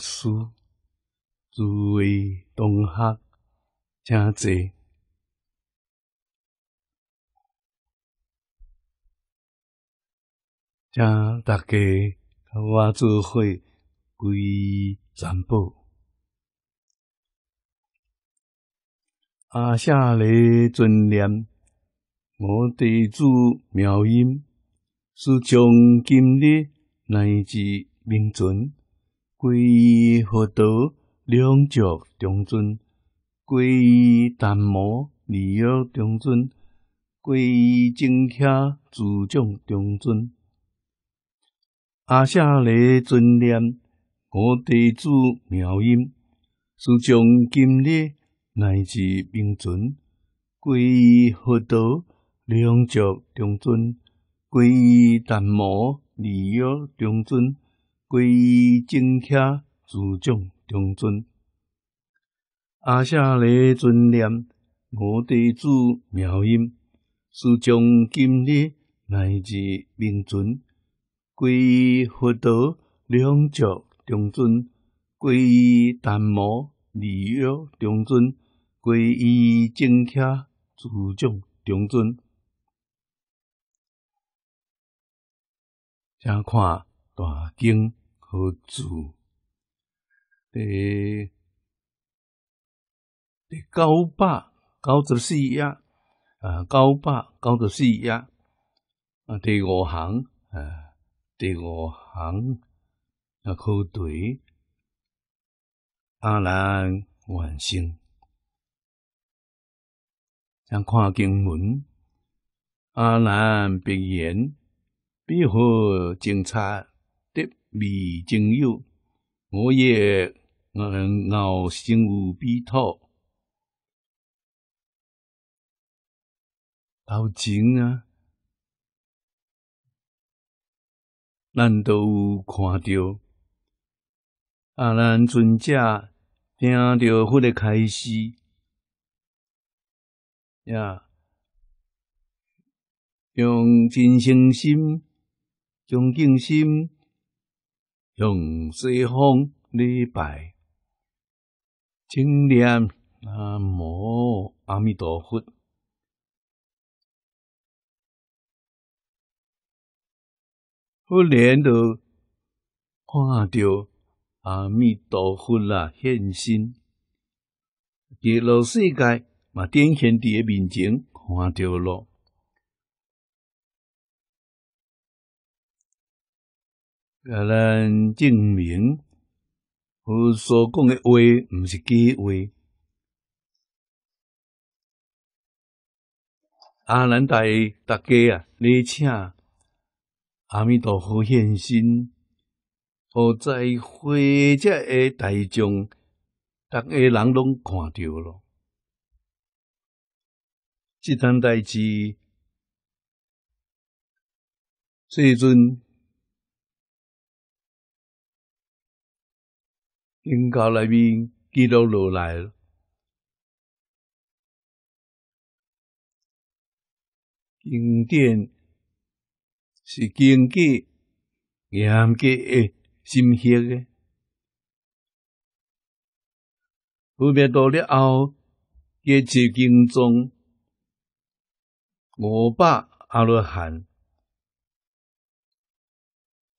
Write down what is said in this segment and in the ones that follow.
诸位法师、诸位同学，请坐，请大家跟我做伙皈依三宝。阿舍利尊念，我弟子妙音，是从今日乃至。明尊皈依佛道，两足中尊；皈依达摩利欲中尊；皈依净伽自种中尊。阿舍利尊念，我弟子妙音，是将今日乃至名尊皈依佛道，两足中尊；皈依达摩利欲中尊。皈依正客自种中尊，阿舍利尊念我弟子妙音，是将今日乃至明尊，皈依佛道两足中尊，皈依达摩利欲中尊，皈依正客自种中尊，请看大经。何主？第第九百九十四页。啊，九百九十四页。啊，第五行啊，第五行啊，可对阿难完成，想看经文，阿难闭言，必何精彩？未经有，我也傲心无比托。头前啊，咱都有看到啊，咱尊者听到佛的开示呀，用真诚心、恭敬心。向西方礼拜，正念南无阿弥陀佛，忽然就看到阿弥陀佛啦现身，极乐世界嘛展现伫面前，看到咯。甲咱证明，佛所讲的话毋是假话。阿难大大家啊，你请阿弥陀佛现身，好在会者的大众，逐个人拢看到咯。这单代志，这阵。经教内面记录落来了，经典是经过严格的审核的，后面到了后，一切经中五百阿罗汉，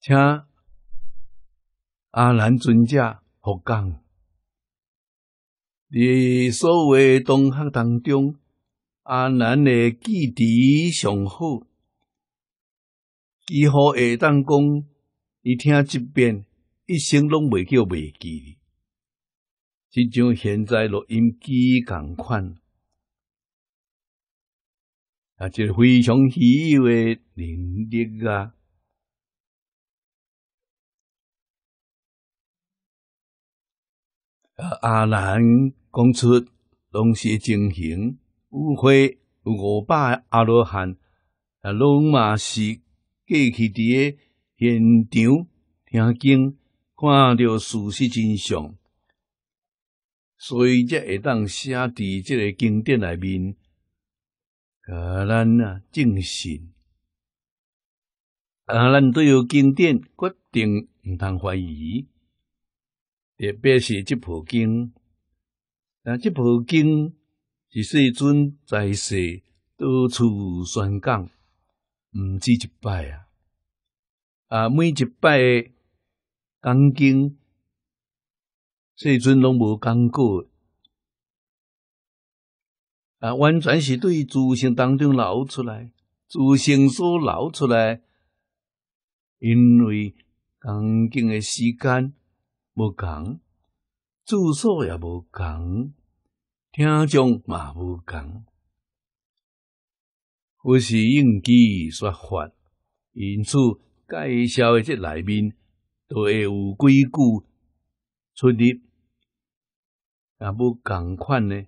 请阿难尊者。佛讲，伫所有同学当中，阿难的记忆上好，几乎会当讲，伊听一遍，一生拢袂叫袂记。就像现在录音机共款，啊，是非常稀有的能力啊。阿兰讲出拢是情形，有会五百阿罗汉，啊，拢嘛是过去伫个现场听经，看到事实真相，所以才会当写伫即个经典内面，甲咱啊正信。啊，咱对有经典决定毋通怀疑，特别是这部经。啊，这部经是世尊在世到处宣讲，毋止一摆啊！啊，每一摆讲经，世尊拢无讲过。啊，完全是对诸性当中流出来，诸性所流出来，因为讲经的时间无共，住所也无共，听众嘛无共，或是应机说法，因此介绍的这内面都会有规矩出入，也无共款呢。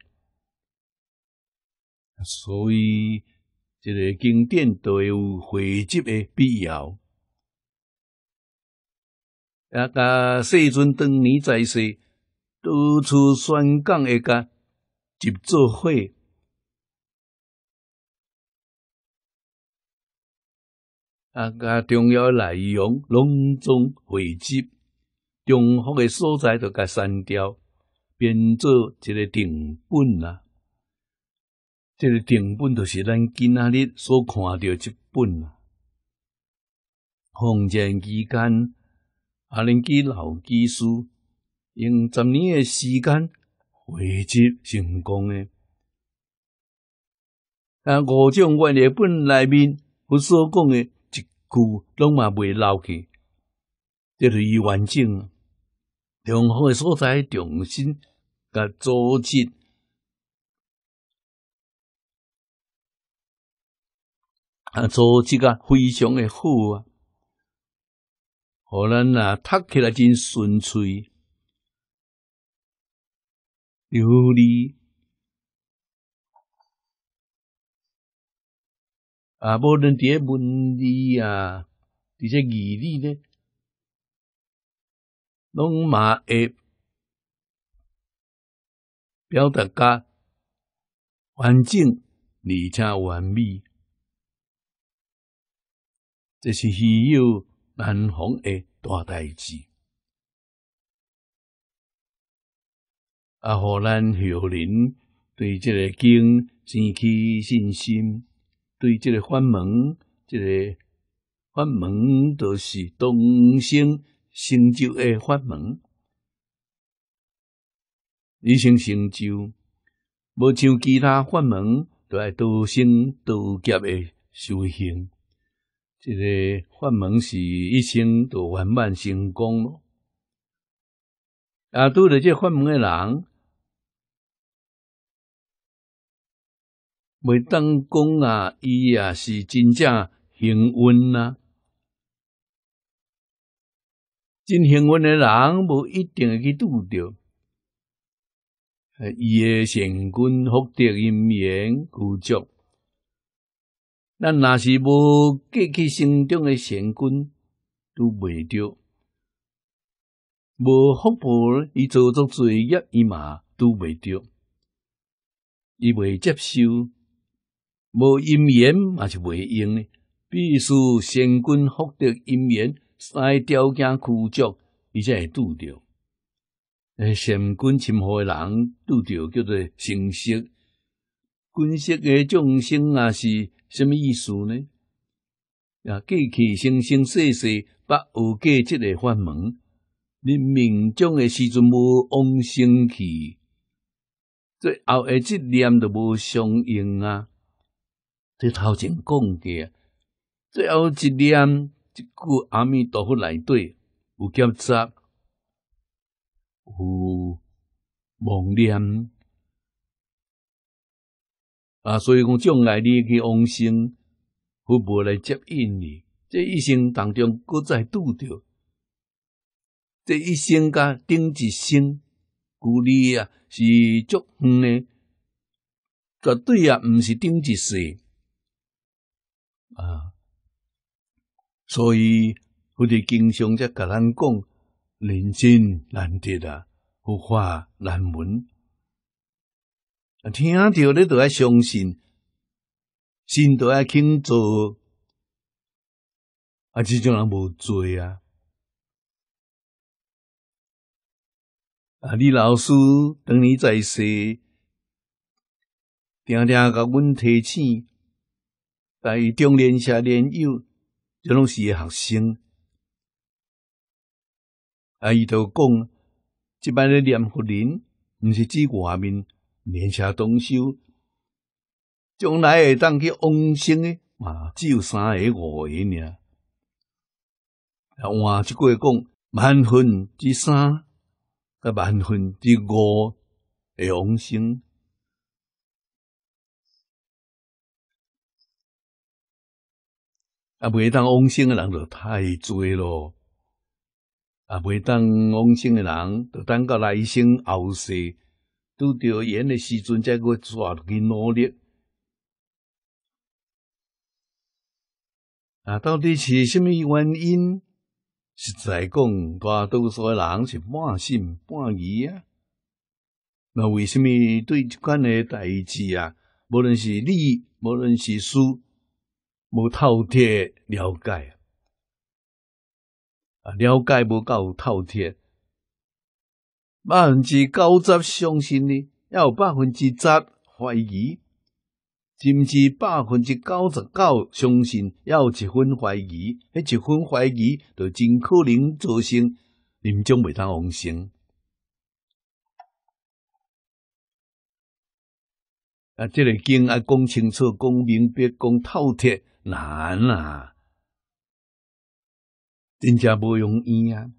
所以，这个经典都有汇集的必要。啊，甲世尊当年在世，到处宣讲一个集作会，啊，甲重要内容隆重汇集，重复的所在都甲删掉，变做一个定本啦。这个定本就是咱今仔日所看到这本啊。封建期间，阿林基老技师用十年的时间汇集成功的。啊，五种原译本内面，我所讲的一句拢嘛未漏去，这是完整。良好的所在，重新甲组织。啊，做这个非常的好啊，互咱啊读起来真顺脆、流利啊。无论伫个文字啊，伫些语理呢，拢嘛会表达甲完整而且完美。这是稀有难逢的大代志，啊！互咱后人对这个经生起信心，对这个法门，这个法门都是东升成就的法门，一生成就，无像其他法门都系多生多劫的修行。这个法门是一生都圆满成功咯。啊，拄着这法门的人，袂当讲啊，伊也是真正幸运呐。真幸运的人，无一定会去拄着，伊的善根福德因缘具足。咱若是无过去生中的善根，都袂着；无福报，伊做作罪业，伊嘛都袂着。伊袂接受，无因缘嘛是袂用诶。必须善根福德因缘三条件具足，伊才会拄着。诶，善根深厚诶人拄着叫做成色，根色诶众生也是。什么意思呢？啊，过去生生世世不学过这个法门，你命中诶时阵无往生去，最后的这念都无相应啊！这头前讲过，最后一念一句阿弥陀佛来对，有夹杂，有妄念。啊，所以讲将来你去往生，佛无来接引你？这一生当中，搁再拄着，这一生甲顶一生，故你啊是足远的，绝对啊毋是顶一世啊。所以，我哋经常在甲咱讲，人生难得啊，佛法难闻。听到你都要相信，心都要肯做，啊，即种人无罪啊！啊，李老师当年在世，常常甲阮提醒，在中年下年幼，这拢是学生。啊，伊就讲，即摆咧念佛人，毋是指外面面下东修，将来会当去往生诶，嘛只有三个五个尔。啊，换即句讲，万分之三，甲万分之五会往生，啊，袂当往生诶人就太多咯。啊，袂当往生诶人，就等到来生后世拄着缘诶时阵，才去抓去努力。啊，到底是虾米原因？实在讲，大多数诶人是半信半疑啊。那为什么对即款诶代志啊，无论是理，无论是事，无透彻了解啊？了解无够透彻，百分之九十相信呢，抑有百分之十怀疑。甚至百分之九十九相信，抑有一分怀疑，迄一分怀疑就真可能造成临终未当往生。啊，这个经啊，讲清楚、讲明白、讲透彻难啊，真正无容易啊！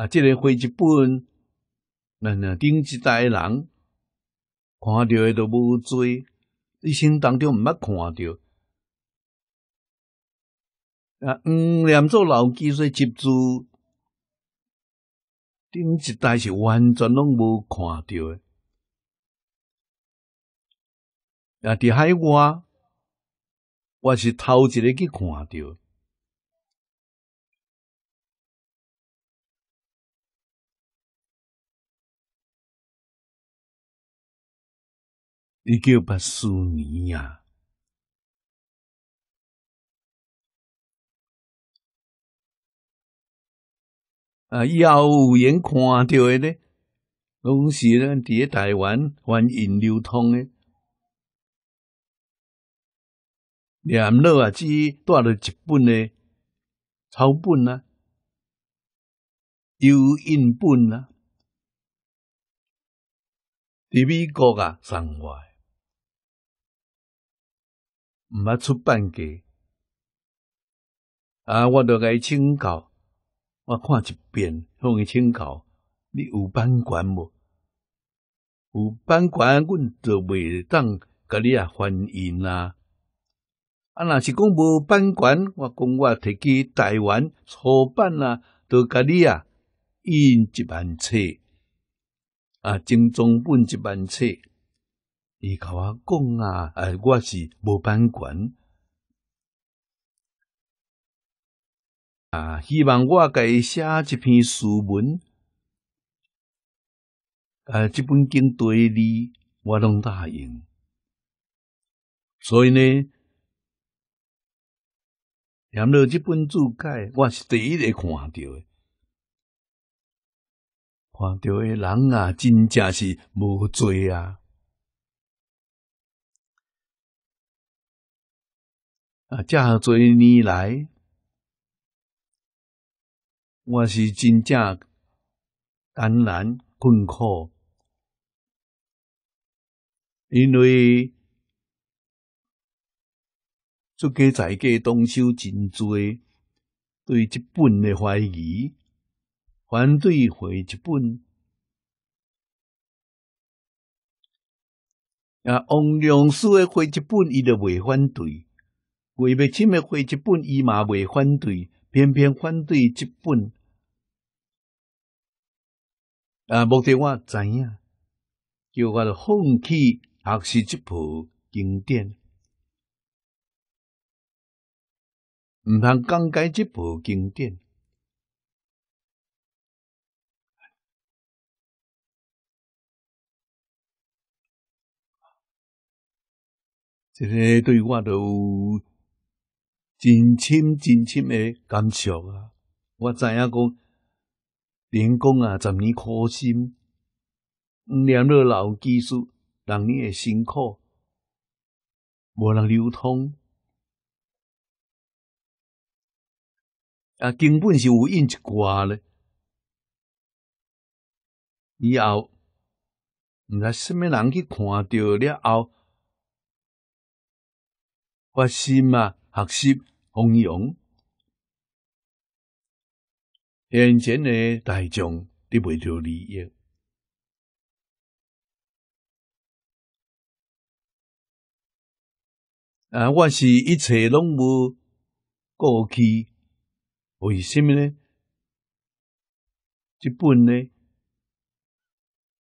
啊，这个绘一本，那那顶一代人。看到的都无多，一生当中毋捌看到。啊，嗯，连做老技术接住，顶一代是完全拢无看到的。啊，伫海外，我是头一个去看到。一九八四年呀，啊，以后有缘看到诶咧，拢是咱伫咧台湾欢迎流通诶，念老啊，只带了一本诶草本啊，有印本啊，伫美国啊，送外。毋捌出版过，啊！我著甲伊请教，我看一遍，向伊请教，你有版权无？有版权，阮就袂当甲你啊翻译啦。啊，若是讲无版权，我讲我摕去台湾出版啦，著甲你啊印一万册，啊，精装本一万册。伊甲我讲啊，诶，我是无版权啊，希望我甲伊写一篇书文，啊，即本经对你，我拢答应。所以呢，念了即本注解，我是第一个看到诶，看到诶人啊，真正是无罪啊。啊，遮多年来，我是真正艰难困苦，因为出家在家动手真多，对这本的怀疑，反对回一本，啊，王良师的回一本，伊就未反对。为要亲的绘一本，伊嘛未反对，偏偏反对这本。啊，目的我知影，叫我放弃学习这部经典，毋通讲解这部经典。这个对我都真深真深诶感触啊！我知影讲，人工啊，十年苦心，念了老技术，人年的辛苦，无人流通。啊，根本是有印一挂咧，以后毋知什么人去看到了后，发心啊，学习弘扬，眼前的大众得袂到利益。啊，我是一切拢无过去。为什么呢？这本呢，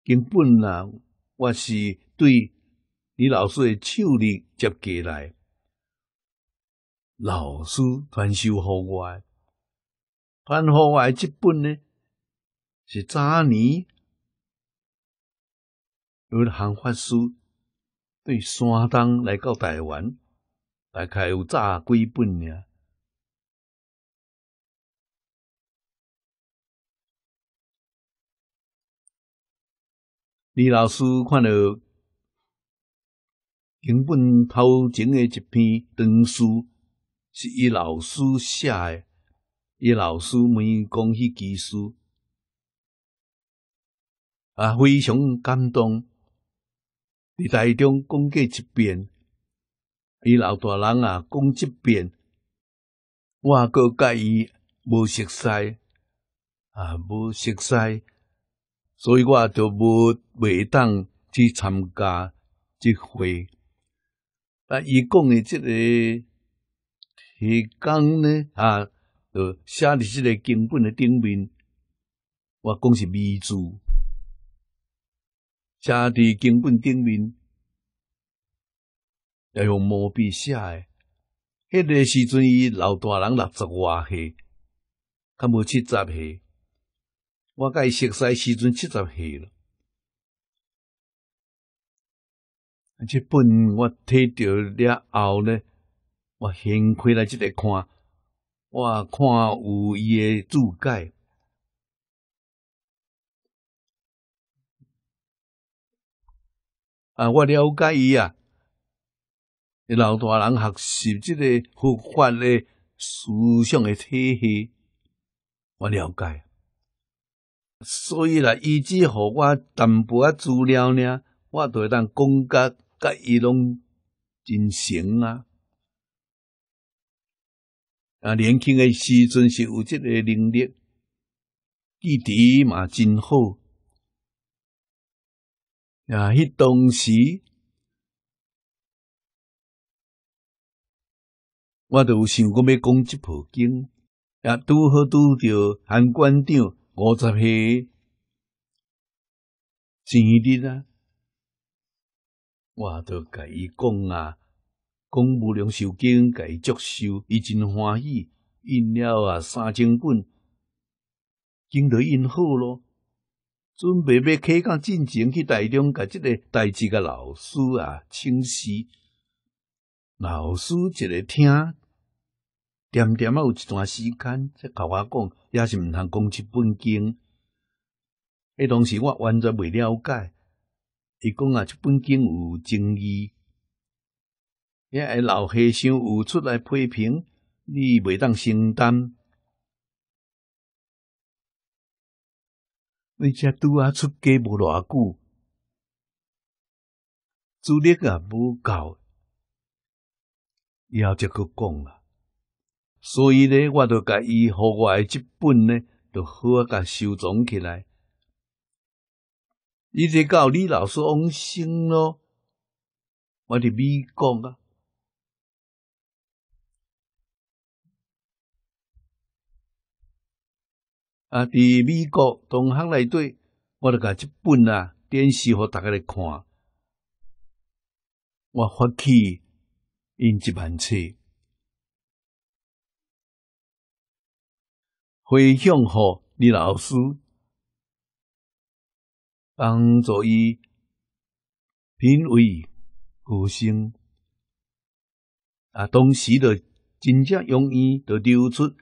根本啊，我是对李老师的手力接过来，老师传授给我，传授我这本呢，是早年有行法师对山东来到台湾，大概有早几本呢。李老师看到根本头前的一篇长书，是伊老师写诶。伊老师问伊讲迄技书，啊，非常感动。伫台中讲过一遍，伊老大人啊讲一遍，我个甲伊无熟悉，啊，无熟悉。所以我就无袂当去参加即会。啊，伊讲诶即个提纲呢，啊，就写伫即个经本的顶面。我讲是秘字，写伫经本顶面，要用毛笔写诶。迄个时阵，伊老大人六十外岁，较无七十岁。我甲伊熟悉时阵七十岁了，这本我睇着了后呢，我掀开来即个看，我看有伊诶注解，啊，我了解伊啊，老大人学习即个佛法诶思想诶体系，我了解。所以啦，伊只互我淡薄仔资料呢，我就会当讲甲甲伊拢真诚啊！啊，年轻诶时阵是有即个能力，记忆嘛真好。啊，迄当时我都有想过要讲即部经，也拄好拄着韩馆长。五十岁生日啊，我都甲伊讲啊，讲无量寿经，甲伊祝寿，伊真欢喜，印了啊三千本，经都印好咯，准备要开讲进前去台中，甲即个代志甲老师啊请示，老师一个听，点点啊有一段时间，才甲我讲。也是毋通讲一本经，迄当时我完全未了解。伊讲啊，一本经有争议，遐个老和尚有出来批评，你未当承担。你只拄啊出家无偌久，资历也无够，以后则去讲啊。所以呢，我著甲伊互我诶即本呢，就好啊，甲收藏起来。伊就到李老师往生咯，我伫美国啊，啊，伫美国同行内底，我就甲即本啊，电视互大家来看，我发起印一万册。回向给李老师，帮助伊品味歌声。啊，当时就真正用伊就流出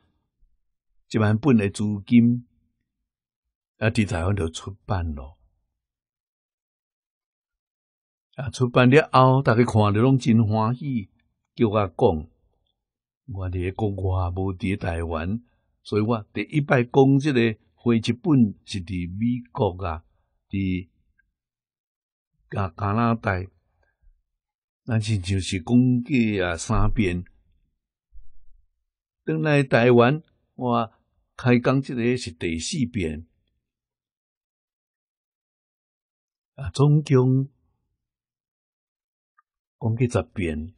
一万本的资金，啊，伫台湾就出版咯。啊，出版了后，大家看着拢真欢喜，叫我讲，我伫国外无伫台湾，所以我第一摆讲即个回一本是伫美国啊，伫加加拿大，那真就是讲过啊三遍。等来台湾，我开讲即个是第四遍，啊，总共。讲几十遍，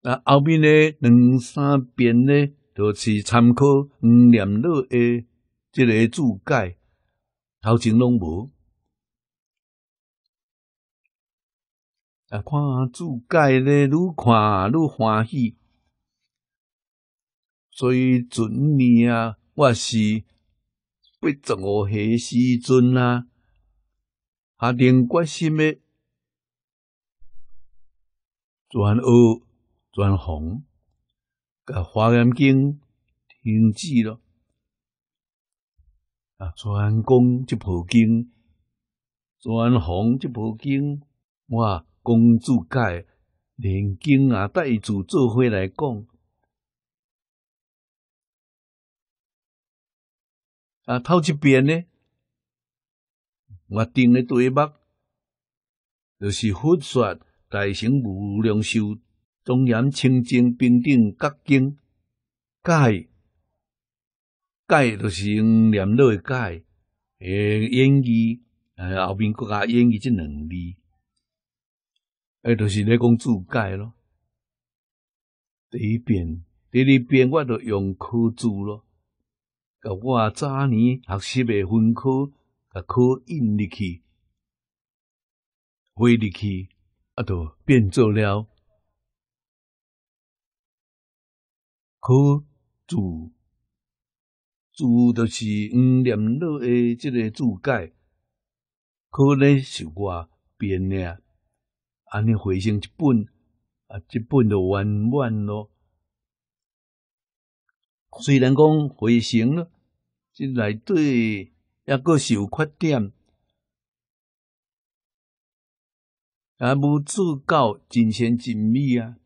那后面呢两三遍呢，都是参考黄念老的这个注解，头前拢无。啊，看注解呢，愈看愈欢喜。所以准年啊，我是八十五岁时阵啊。下定决心的转恶转红，甲华严经停止了。啊，转公即部经，转红即部经，我公主解连经啊，带住做伙来讲。啊，头一遍呢？我定的对目，就是佛说大乘无量寿庄严清净平等觉经解，解就是用念老的解，诶演义，诶后面国家演义这两字，诶就是咧讲注解咯。第一遍、第二遍我都用课注咯，甲我早年学习的分科。甲考印入去，回入去，啊，都变做了考注注，就是五念老的这个注解，可能是我编的，安尼回成一本，啊，一本就完满咯。虽然讲回成了，即内底。抑个是有缺点，啊，无做到尽善尽美啊！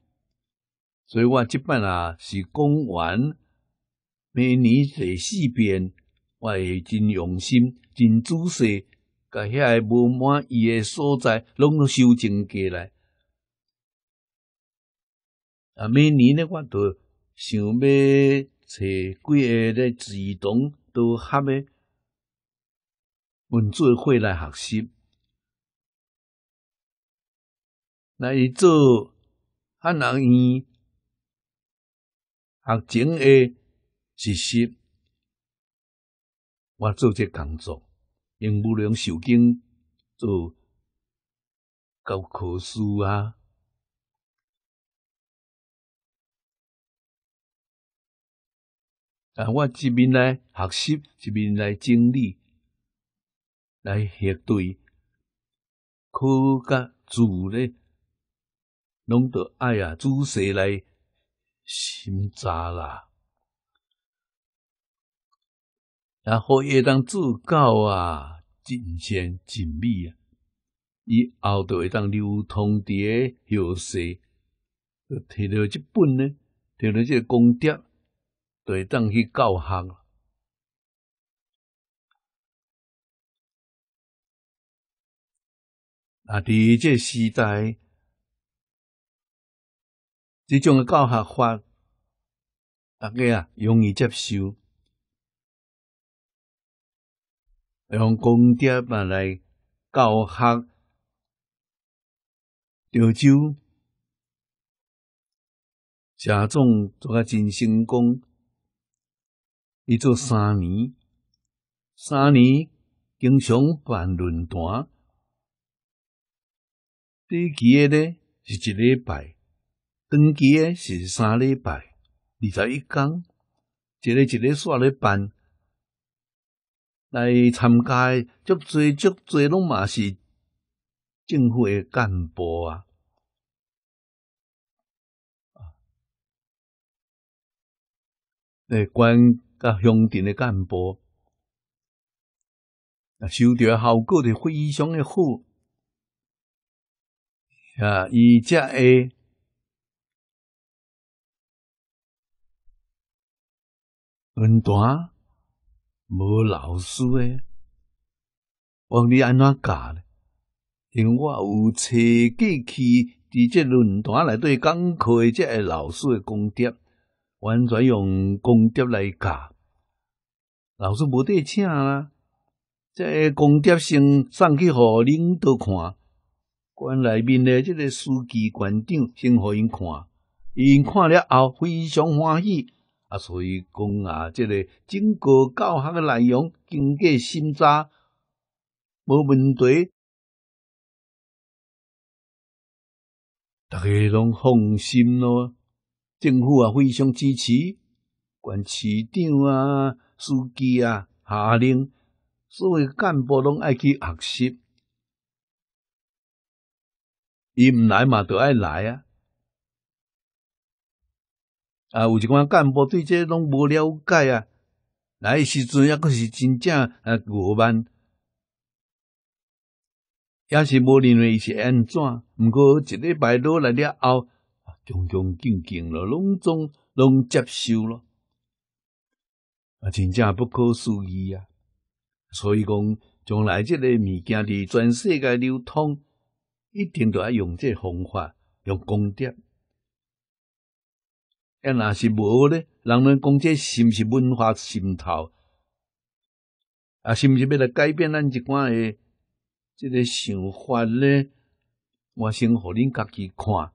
所以我即摆啊是讲完每年第四遍，我会真用心、真仔细，甲遐个无满意诶所在，拢修正过来。啊，每年呢，我都想要找几个咧志同道合诶。文做会来学习，来做汉人院学前的实习。我做这工作，用无量寿经做教科书啊！啊，我一面来学习，一面来整理。来核对，科甲字咧，拢得爱啊，仔细来审查啦。然后会当做到啊，真善真美啊，以后就会当流通伫个后世，摕到即本呢，摕到即个功德，就会当去教学。啊！伫这时代，这种诶教学法，大家啊容易接受，用功德嘛来教学潮州，社总做个真成功，伊做三年，三年经常办论坛。短期的呢是一礼拜，长期的是三礼拜，二十一天，一日一日煞咧办。来参加足侪足侪拢嘛是政府的干部啊。诶，关甲乡镇诶干部，啊，收到效果就非常诶好，啊，伊只会论坛无老师诶，我你安怎教咧？因为我有找过去。伫即论坛内底讲课诶，即个老师诶功德，完全用公德来教。老师无得请啊，即个功德先送去互领导看，关内面诶即个书记馆长先互因看，因看了后非常欢喜，啊，所以讲啊，即个整个教学诶内容经过审查无问题。大家拢放心咯，政府也非常支持，县市长啊、书记啊下令，所有干部拢爱去学习，伊毋来嘛，就爱来啊。啊，有一寡干部对这拢无了解啊，来时阵抑阁是真正啊傲慢。也是无认为是安怎，毋过一礼拜落来了后，恭恭敬敬咯，拢总拢接受咯，啊，真正不可思议啊！所以讲，将来即个物件伫全世界流通，一定着要用这方法，用功德。要若是无咧，人们讲这是毋是文化渗透？啊，是毋是要来改变咱一寡诶？即个想法咧，我先互恁家己看，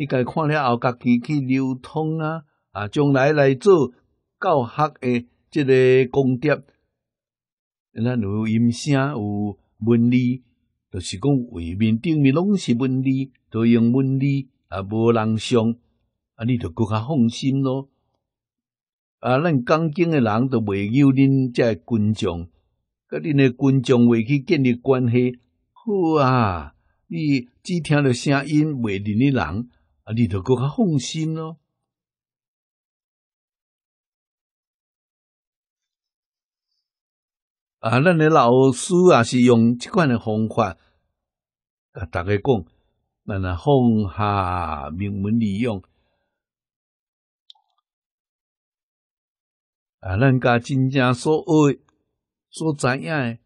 你家看了后，家己去流通啊！啊，将来来做教学诶，即个功德，咱有音声，有文理，就是讲画面顶面拢是文理，都用文理啊，无人上，啊，你就搁较放心咯。啊，咱讲经诶人都袂有恁遮群众。甲恁诶群众为去建立关系，好啊！你只听着声音，袂认诶人，啊，你就搁较放心咯。啊，咱诶老师也是用即款诶方法，甲逐个讲，咱啊放下名门利用，啊，咱甲真正所学。所知影诶，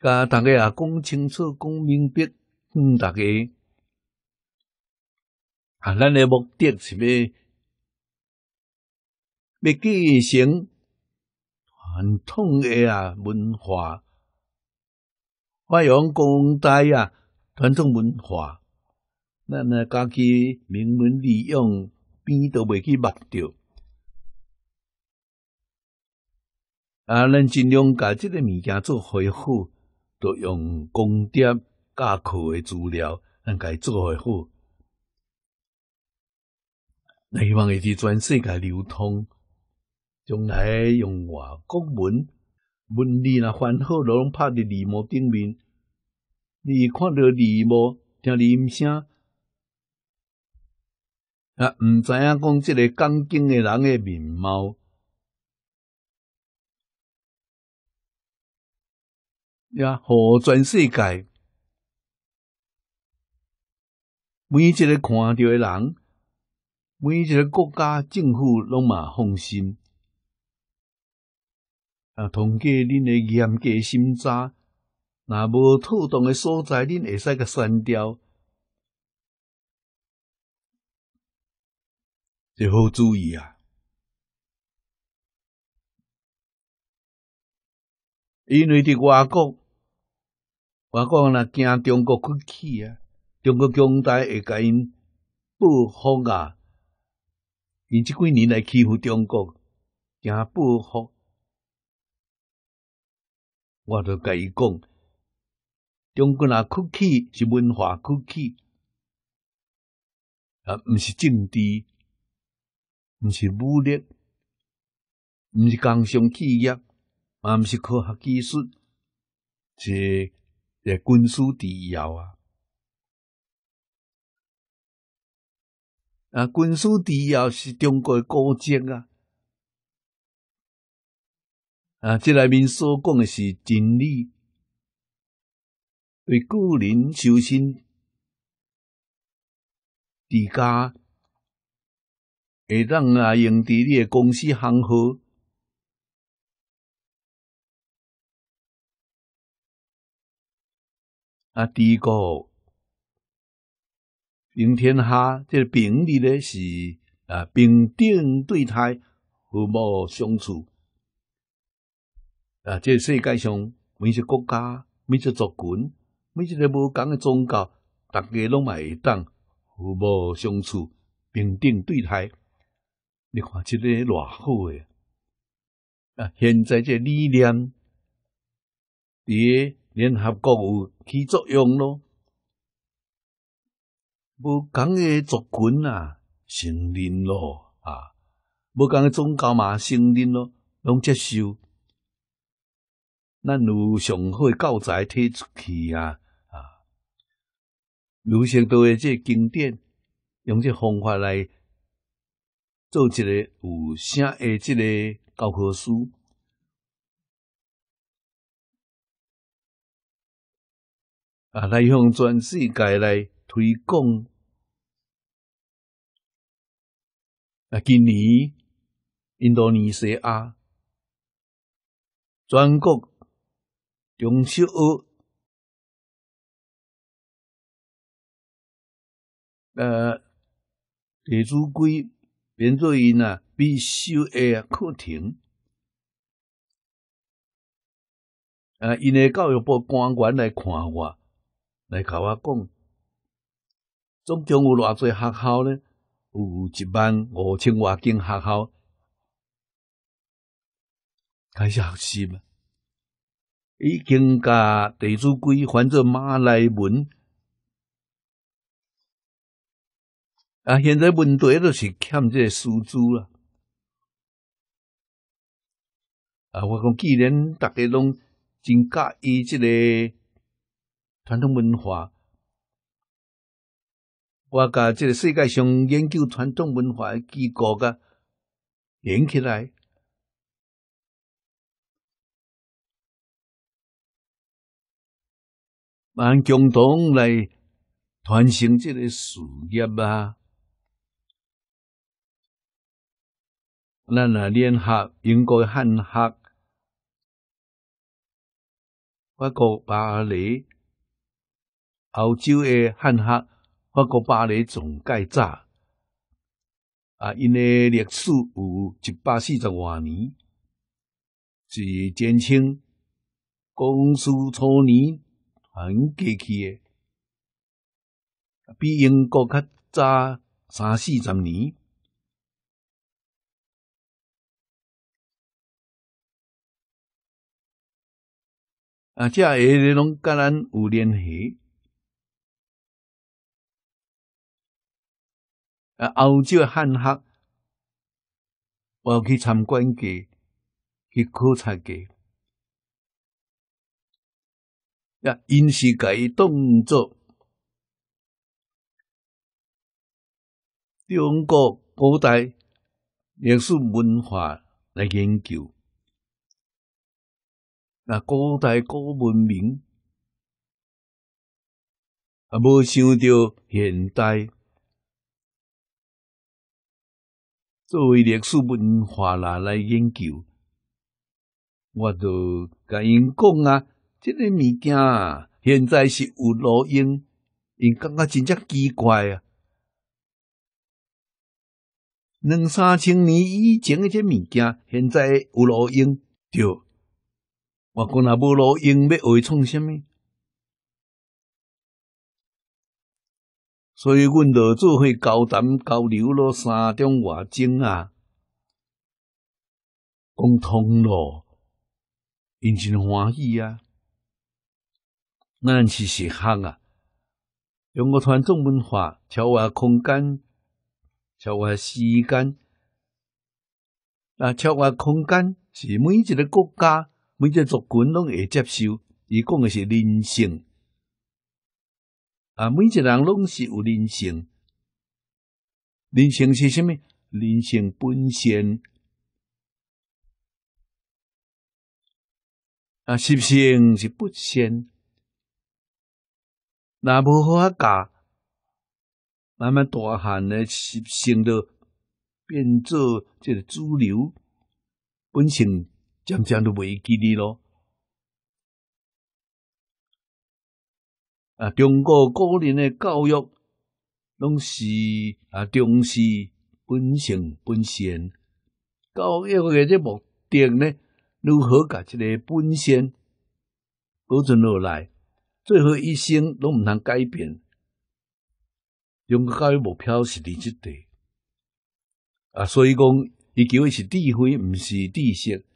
甲大家也讲清楚、讲明白，嗯，大家啊，咱诶目的是要要继承传统诶啊文化，发扬光大啊传统文化，咱诶家己明文利用，边都袂去目着。啊，咱尽量甲即个物件做恢复，都用公点教课诶资料，咱家做恢复。希望会伫全世界流通，将来用外国文文字若翻好，拢拍伫字幕顶面。你看到字幕，听音声，啊，毋知影讲即个讲经诶人诶面貌。呀，互全世界每一个看到诶人，每一个国家政府拢嘛放心。啊，通过恁个严格审查，若无妥当的所在，恁会使甲删掉，就好注意啊。因为伫外国，外国若惊中国崛起啊，中国强大会甲因报复啊。因即几年来欺负中国，惊报复，我著甲伊讲，中国若崛起是文化崛起，啊，毋是政治，毋是武力，毋是工商企业。嘛毋是科学技术，是诶军事必要啊！啊，军事治要是中国古迹啊，啊，这里面所讲的是真理，为个人修身、治家，会当啊用伫你的公司行号，啊，第一平天下，这个平日咧是啊平等对待，和睦相处啊。这世界上每一个国家、每一个族群、每一个无共的宗教，大家拢嘛会当和睦相处、平等对待。你看这个偌好诶啊！现在这理念伫联合国有起作用咯。无共诶族群啊，承认咯啊！无共诶宗教嘛，承认咯，拢接受。咱有上好诶教材摕出去啊啊！儒释道诶这经典，用这方法来做一个有声诶即个教科书啊，来向全世界来。推广啊！今年印度尼西亚全国中小学呃，地主规变做因啊必修的课程啊！因的教育部官员来看我，来甲我讲。总共有偌侪学校呢？有一万五千外间学校开始学习嘛？已经甲地主规翻做马来文啊！现在问题就是欠这师资啦。啊！我讲，既然大家拢真介意这个传统文化。我甲即个世界上研究传统文化诶机构甲连起来，慢共同来传承即个事业啊！咱啊联合英国汉学、法国巴黎、欧洲诶汉学。法国巴黎总盖炸啊，因诶历史有一百四十多年，是简称公司初年传过去诶，比英国较早三四十年。啊，这下拢甲咱有联系。啊，欧洲汉学，我去参观过，去考察过。呀，因是甲伊当作中国古代历史文化来研究。那古代古文明，啊，无想到现代。作为历史文化啦来研究，我就甲因讲啊，即个物件现在是有路用，因感觉真正奇怪啊！两三千年以前诶，即物件现在有路用，对，我讲若无路用，要学创什么？所以，阮就做伙交谈交流咯，三中外钟啊，讲通咯，因真欢喜啊。咱是实行啊，中国传统文化超越空间，超越时间，啊，超越空间是每一个国家、每一个族群拢会接受。伊讲的是人性。啊，每一个人拢是有人性，人性是什么？人性本善啊，习性是不善。那无好啊教，慢慢大汉的习性都变做这个主流，本性渐渐都袂记得咯。啊，中国古人的教育，拢是啊重视本性本善。教育的这目的呢，如何把这个本性保存落来？最后一生拢毋通改变。中国教育目标是伫即地啊，所以讲，伊求的是智慧，毋是知识。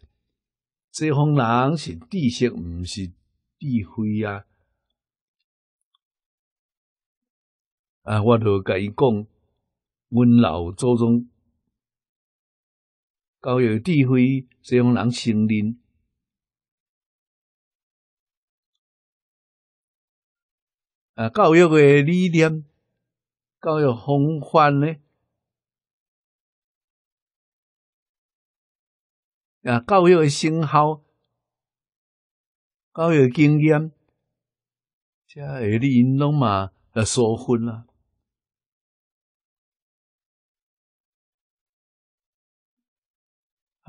西方人是知识，毋是智慧啊。啊！我著甲伊讲，阮老祖宗教育智慧，西方人承认啊，教育诶理念、教育方法呢？啊，教育诶成效、教育经验，遮会因拢嘛来疏忽啦。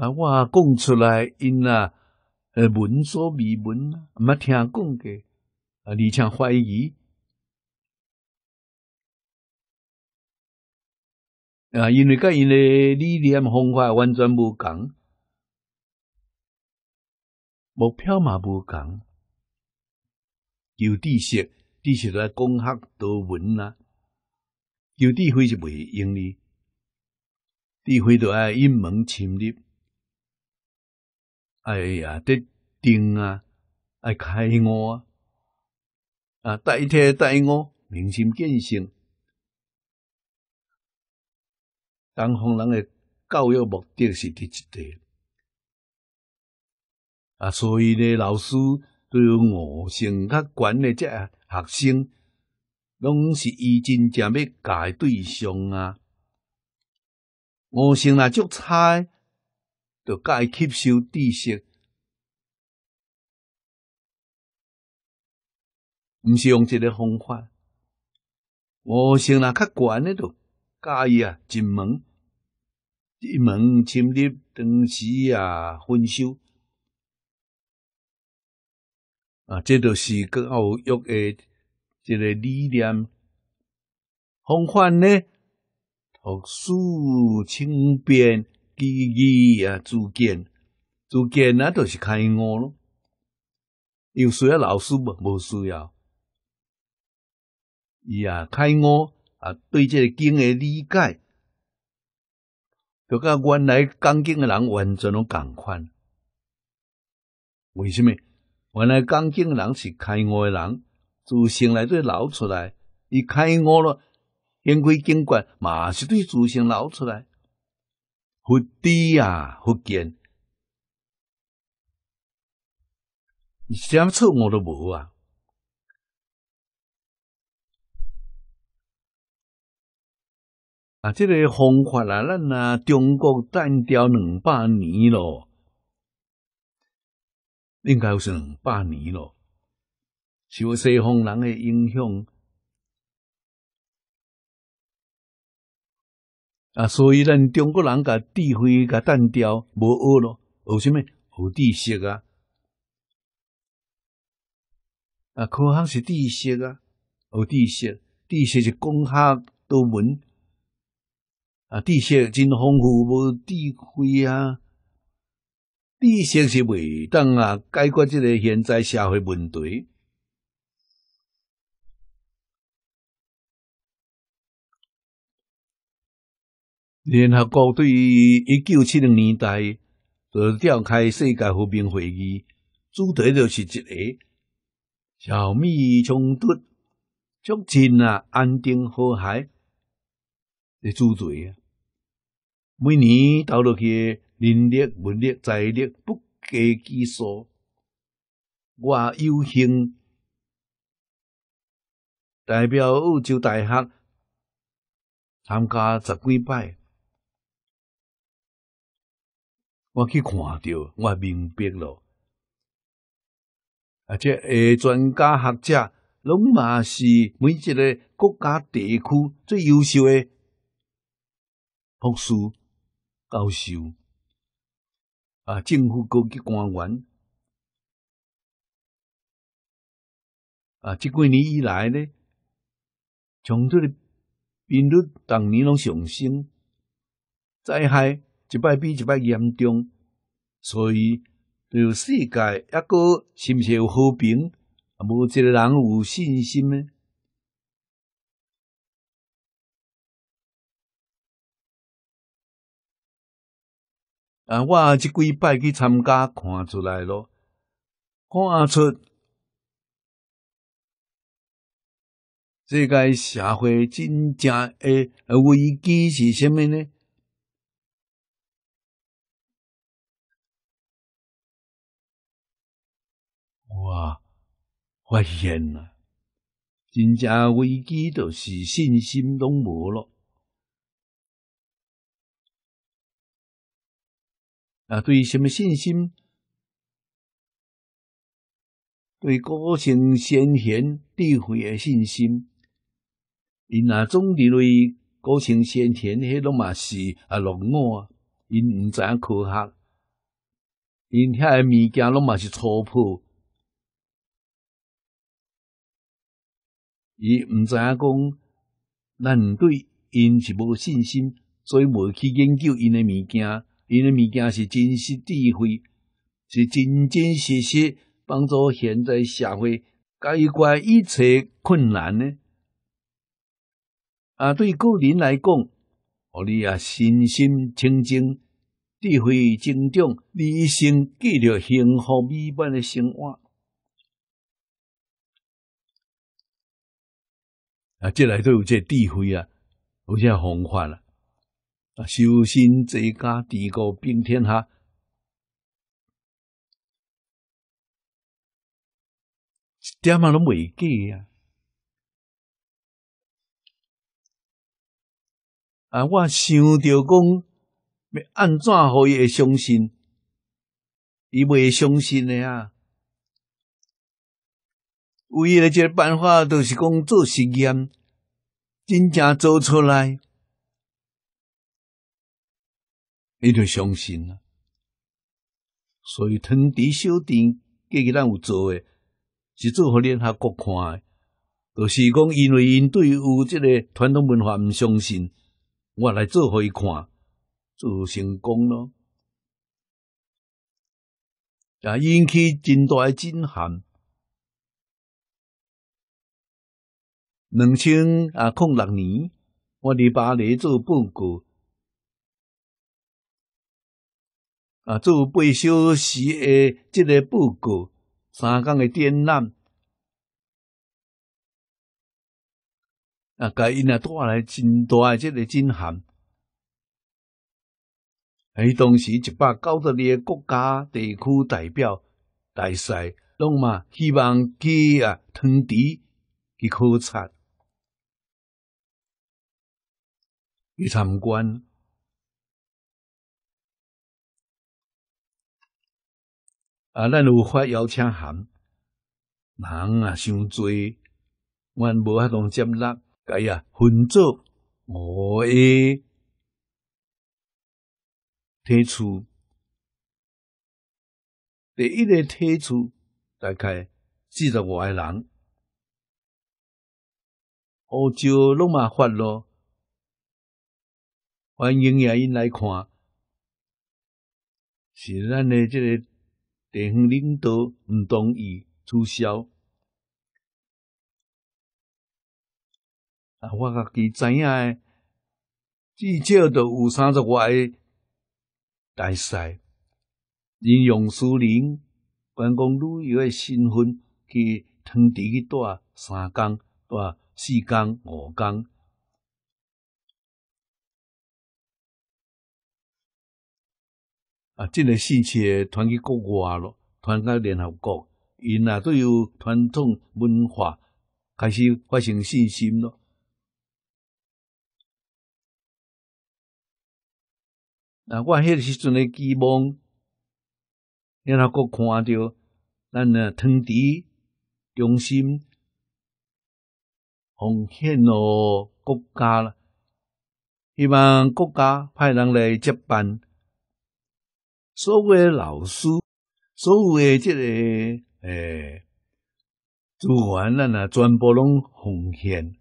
啊！我讲出来，因啊，呃，闻所未闻啊，毋捌听讲过，啊，而且怀疑啊，因为甲因诶理念方法完全无共，目标嘛无共，求知识，知识在讲学多闻啊，求智慧是袂用哩，智慧就爱隐门深入。哎呀，得定啊，爱开悟啊，啊，代替代悟，明心见性。东方人的教育目的是伫即个啊，所以呢，老师对于悟性较悬的这学生，拢是以真正要教对象啊。悟性若足差。就教伊吸收知识，毋是用这个方法。我性若较悬咧，就教伊啊入门，入门深入，当时啊分修啊，这就是教育诶一个理念方法呢，读书轻便。记忆啊，自见，自见啊，就是开悟咯。有需要老师无？无需要。伊啊，开悟啊，对这个经的理解，就甲原来讲经的人完全拢共款。为什么？原来讲经的人是开悟的人，自性内底流出来，伊开悟了，因归经观嘛是对自性流出来。佛知啊，福建，什么错误都无啊！啊，这个方法啊，咱啊中国单调两百年咯，应该是两百年咯，受西方人的影响。啊，所以咱中国人甲智慧甲单调无学咯，学什么？学知识啊！啊，科学是知识啊，学知识，知识是讲学多闻啊，知识真丰富，无智慧啊！知识是袂当啊解决即个现在社会问题。联合国对于一九七零年代就召开世界和平会议，主题就是一个消灭冲突、促进啊安定和谐的主题啊。每年投入去人力、物力、财力不计其数，我有幸代表澳洲大学。参加十几摆，我去看到，我明白咯。而且诶，专家学者拢嘛是每一个国家地区最优秀诶博士、教授啊，政府高级官员啊，即几年以来呢，从这个。频率逐年拢上升，灾害一摆比一摆严重，所以对世界抑个是毋是有和平，无一个人有信心呢？啊，我即几摆去参加，看出来咯，看出。世界社会真正诶危机是虾米呢？哇！发现啊，真正危机就是信心拢无咯。啊，对什么信心？对个性先贤智慧的信心。因若总认为古圣先贤迄拢嘛是啊落伍啊，因毋知影科学，因遐个物件拢嘛是粗暴，伊毋知影讲，咱对因是无信心，所以无去研究因诶物件。因诶物件是真实智慧，是真真实实帮助现在社会解决一切困难呢。啊，对个人来讲，互你啊身心清净、智慧增长，你一生过着幸福美满的生活。啊，这内都有这智慧啊，有这方法啦。啊，修心济家，治国平天下，一点嘛拢未记啊！啊！我想着讲，要安怎互伊会相信？伊未相信的啊！唯一的一个办法，就是讲做实验，真正做出来，伊就相信了。所以，汤池小店，过去咱有做诶，是做互联合国看诶，就是讲，因为因对有即个传统文化毋相信。我来做互伊看，做成功咯，也引起真大诶震撼。两千啊，空六年，我伫巴黎做报告，啊，做八小时诶即个报告，三工诶展览。啊！甲因啊带来真大诶即个震撼。喺当时一百九十二个国家地区代表大赛，拢嘛希望去啊汤池去考察、去参观。啊，咱有发邀请函，人啊伤多，阮无法通接纳。该呀，分组五个梯处，第一个梯处大概四十外人，欧洲拢嘛发咯，欢迎也因来看，是咱的这个地方领导唔同意取消。啊，我家己知影诶，至少都有三十外个大赛，引用苏林观光旅游诶身份去汤池去住三工、住四工、五工。啊，即个信息传去国外咯，传到联合国，因啊都有传统文化开始发生信心咯。啊，我迄时阵诶期望，然后佫看着咱诶汤池中心奉献咯国家啦，希望国家派人来接班。所有诶老师，所有诶即个诶资源，咱啊全部拢奉献。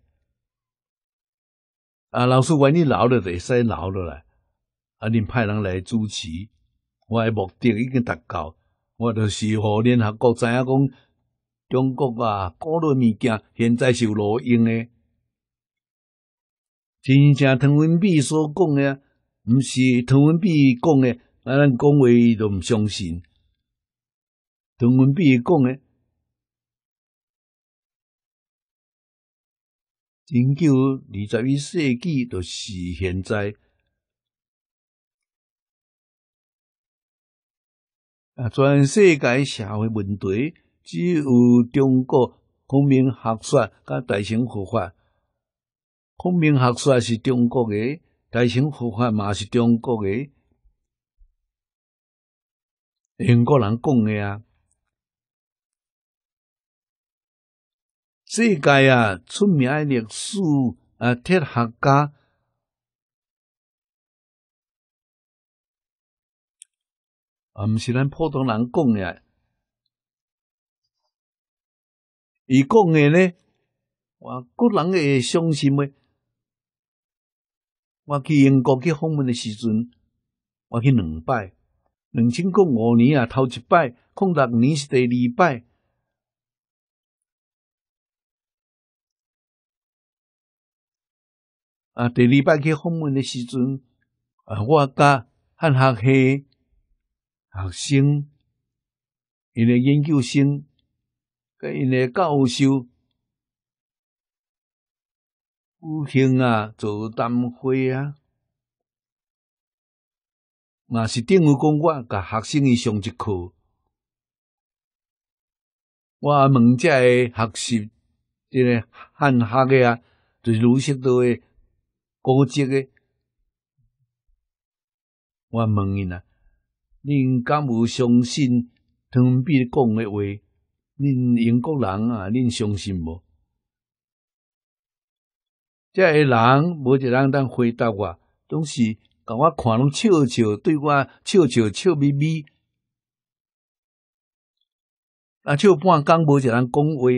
啊，老师愿意留了，就会使留落来。啊！恁派人来主持，我诶目的已经达到，我就是互联合国知影讲，中国啊，古老物件现在是有路用诶。真正唐文碧所讲诶，毋是唐文碧讲诶，啊，咱讲话伊都毋相信。唐文碧讲诶，拯救二十一世纪，就是现在。啊！全世界社会问题，只有中国孔明学说甲大乘佛法。孔明学说是中国诶，大乘佛法嘛是中国诶，英国人讲诶啊。世界啊，出名诶历史啊，铁学家。啊，毋是咱普通人讲诶，伊讲诶呢，我个人会相信诶。我去英国去访问诶时阵，我去两摆，两千零五年啊，头一摆，零六年是第二摆。啊，第二摆去访问诶时阵，啊，我甲汉学系。学生，因诶研究生，甲因诶教授，有幸啊做谈会啊，那是等于讲我甲学生伊上一课，我问遮个学习，即个汉学个啊，就是儒释道诶高级个，我问因啊。恁敢有相信唐文碧讲诶话？恁英国人啊，恁相信无？这个人无一人当回答我，总是甲我看拢笑笑，对我笑笑笑眯眯。啊，笑半工无一人讲话，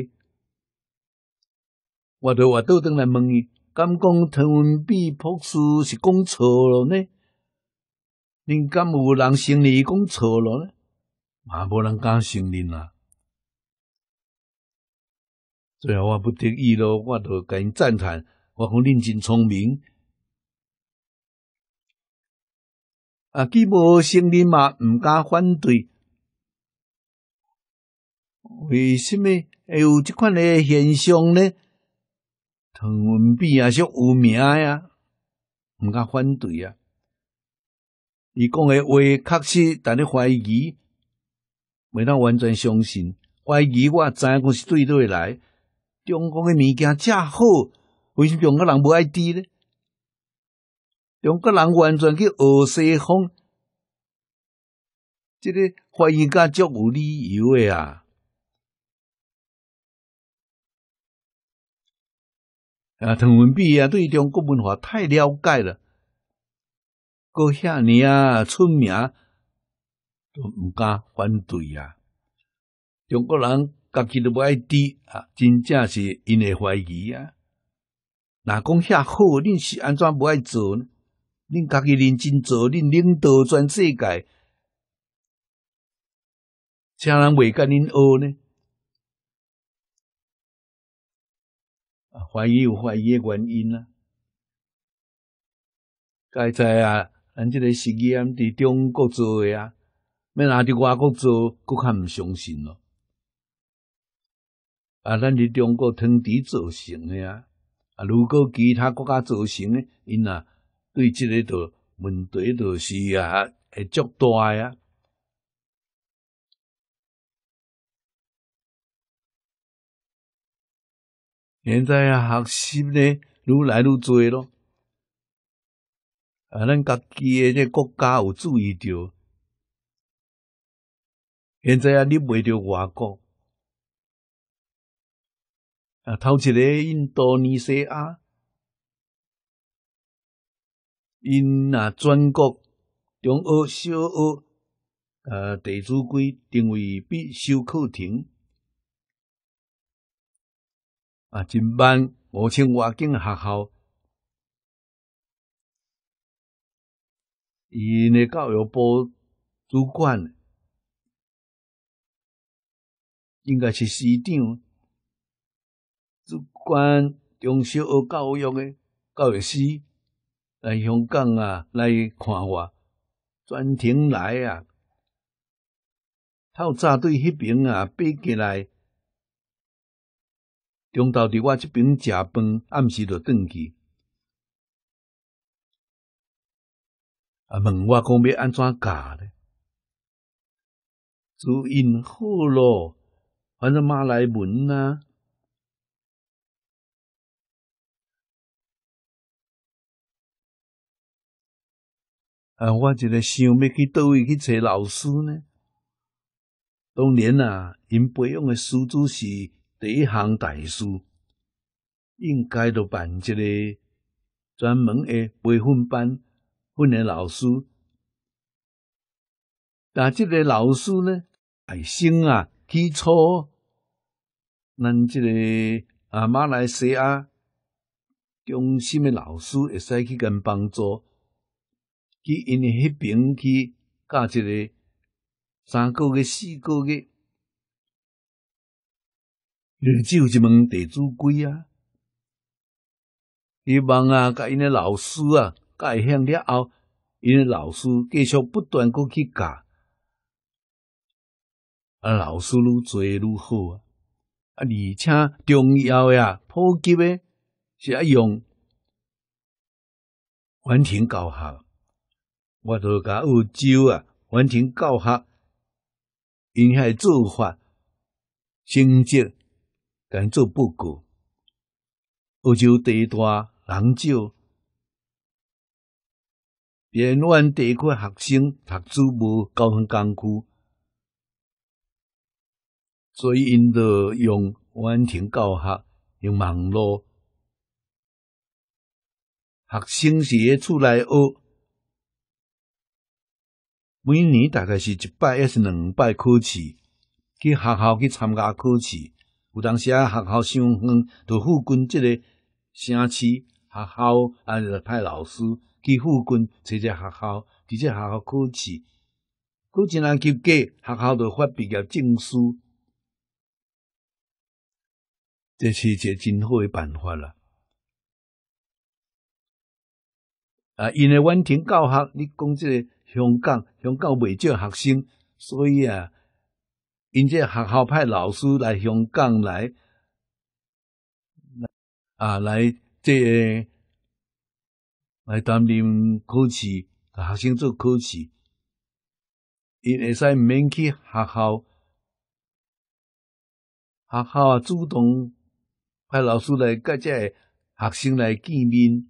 我着我倒转来问伊，敢讲唐文碧博士是讲错了呢？恁敢有人承认伊讲错了呢？嘛无人敢承认啊！最后我不得已咯，我著甲因赞叹，我讲恁真聪明。啊，既无承认嘛，毋敢反对。为什么会有即款诶现象呢？唐文碧也是有名啊，毋敢反对啊。伊讲诶话确实，但你怀疑，未当完全相信。怀疑我知影讲是对对来。中国诶物件遮好，为什么中国人无爱滴呢？中国人完全去学西方，即个怀疑甲足有理由诶啊！啊，唐文碧啊，对中国文化太了解了。个遐尼啊出名，都毋敢反对啊！中国人家己都不爱滴啊，真正是因会怀疑啊！若讲遐好，恁是安怎不爱做呢？恁家己认真做，恁领导全世界，请人未甲恁学呢？啊怀疑有怀疑诶原因啊！该知啊！咱即个实验伫中国做诶啊，要拿伫外国做，佫较毋相信咯。啊，咱伫中国汤池做成诶啊，啊，如果其他国家做成诶，因啊对即个着问题着是啊会足大啊。现在啊，学习呢愈来愈多咯。啊，咱家己诶这国家有注意着，现在啊，你袂着外国啊，头一个印度尼西亚，因啊全国中学、小学。呃，弟子规定为必修课程啊，一万五千外间学校，因的教育部主管应该是市长，主管中小学教育的教育师来香港啊，来看我专程来啊。透早对迄边啊，爬起来，中昼伫我即边食饭，暗时就转去。啊，问我讲要安怎教咧？注音好咯，反正马来文啊。啊，我一个想要去倒位去找老师呢？当年啊，因培养的师资是第一行大师，应该都办一个专门的培训班，训练老师。但这个老师呢，爱先啊起初，咱这个啊马来西亚中心的老师会使去跟帮助，去因迄边去教一个。三个月、四个月，只有一门地主规啊。希望啊，甲因诶老师啊，教向了后，因诶老师继续不断过去教，啊，老师愈做愈好啊。啊，而且重要呀，普及诶是要用完全教学。我都甲澳洲啊，完全教学。因遐做法、成绩，甲做报告。澳洲地大人少，偏远地区学生读书无交通工具，所以因着用完全教学，用网络，学生是喺厝内学。每年大概是一摆，还是两摆考试，去学校去参加考试。有当时啊，学校上远，就附近即个城市学校啊，就派老师去附近找只学校，伫这学校考试。考试若及格，学校就发毕业证书。这是一个真好诶办法啦。啊，因为完全教学，你讲即个。香港，香港未少学生，所以啊，因这学校派老师来香港来，啊，来这来担任考试，学生做考试，因会使免去学校，学校啊主动派老师来甲这学生来见面。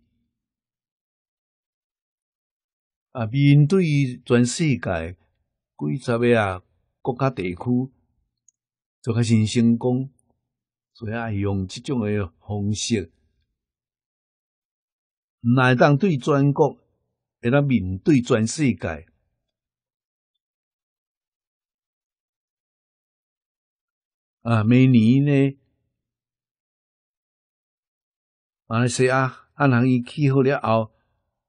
啊！面对全世界几十个啊国家地区，就开始成功，所以爱用这种诶方式，来当对全国，会当面对全世界。啊，每年呢，马来西亚按行伊起好了后，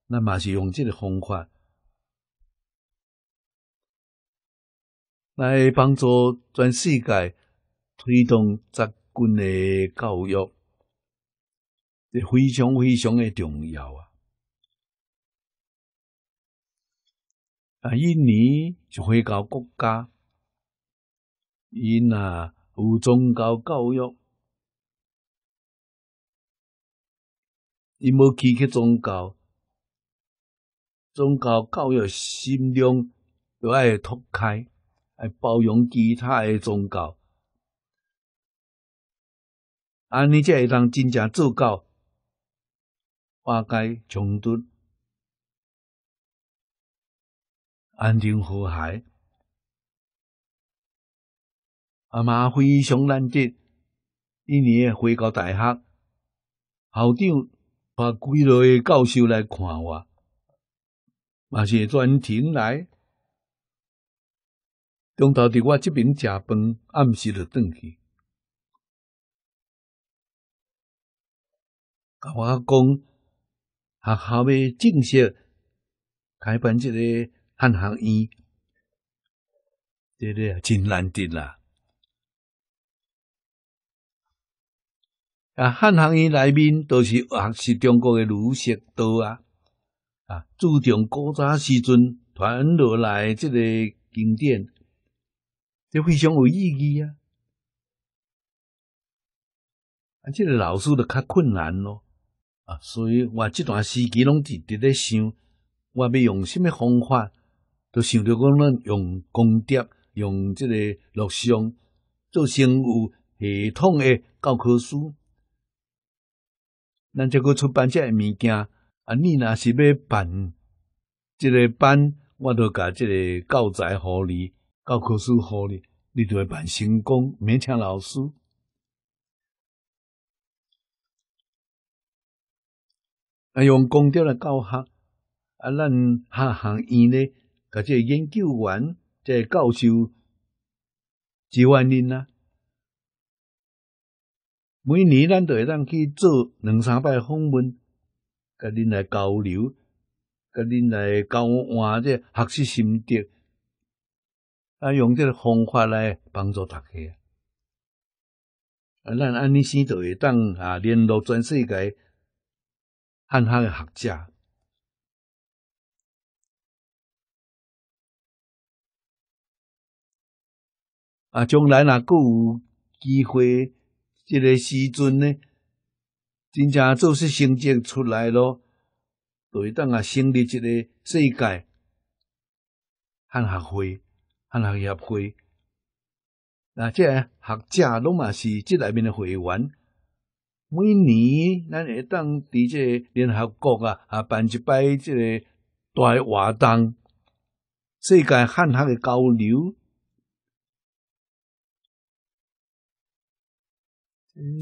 咱嘛是用这个方法。来帮助全世界推动杂军的教育，这非常非常的重要啊！啊，印尼是回教国家，因啊有宗教教育，因无去去宗教，宗教教育心量都爱拓开。来包容其他诶宗教，安尼才会当真正做到化解冲突，安定和谐。阿妈非常难得，一年回到大学，校长把几个教授来看我，嘛是专程来，中昼伫我这边食饭，暗时就转去。甲我讲，学校要正式开办这个汉学院，即个真难得啦。啊，汉学院内面都是学习中国的儒释道啊，啊，注重古早时阵传落来即个经典，这非常有意义啊。啊，这个老师就较困难咯，啊，所以我这段时期拢直直咧想，我要用什么方法，都想着讲咱用功德，用这个录像，做成有系统的教科书。咱这个出版这物件，啊，你若是要办这个班，我都甲这个教材互你，教科书互你，你就会办成功，免请老师。啊，用功德来教学，啊，咱下行院呢，甲这研究员、这教授几万人啊。每年咱都会当去做两三摆访问，甲恁来交流，甲恁来交换这学习心得，啊，用这个方法来帮助大家。啊，咱安尼先就会当啊联络全世界汉学的学者，啊，将来若阁有机会。这个时阵呢，真正做出成绩出来咯，就会当啊成立一个世界汉学会、汉学协会。那这学者拢嘛是这内面的会员。每年咱会当伫这联合国啊啊办一摆这个大活动，世界汉学的交流。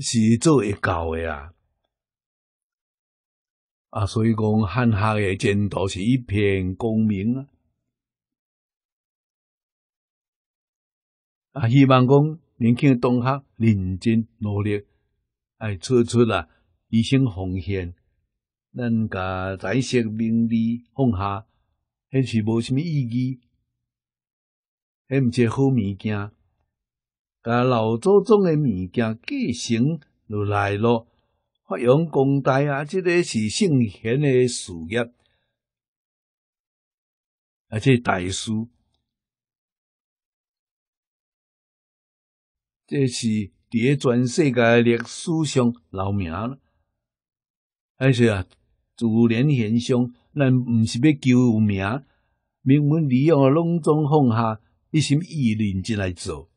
是做会到诶啊！啊，所以讲汉学诶前途是一片光明啊！啊，希望讲年轻同学认真努力，爱做出啊一生奉献，咱甲在色名利放下，迄是无什么意义，迄毋是好物件。甲老祖宗诶物件继承落来咯，发扬光大啊！即个是圣贤诶事业，啊，这大事，这是伫咧全世界历史上留名了。还是啊，自然现象，咱毋是要求有名，名门利用拢总放下，一心意认真来做。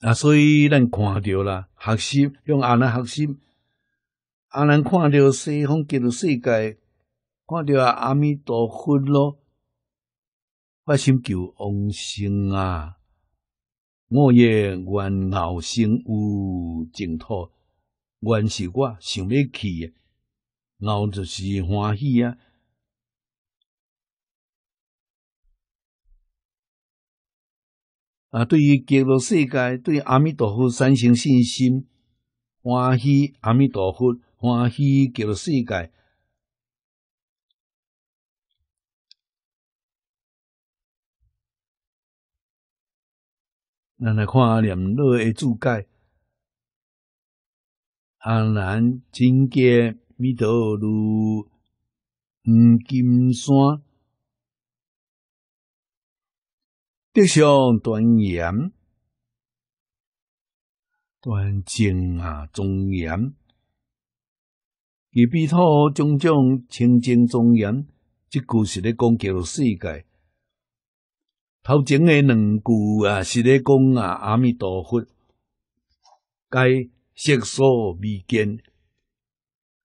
啊，所以咱看到啦，学习用阿难学习，阿难看到西方极乐世界，看到阿弥陀佛咯，发心求往生啊！我也愿后生有净土，愿是我想要去，后就是欢喜啊！啊！对于极乐世界，对阿弥陀佛产生信心，欢喜阿弥陀佛，欢喜极乐世界。咱来看念老的注解：阿难真见弥陀如黄金山。德相端严、端正啊，庄严；以彼土种种清净庄严，即句是咧讲极乐世界。头前诶两句啊，是咧讲啊，阿弥陀佛该色所未见，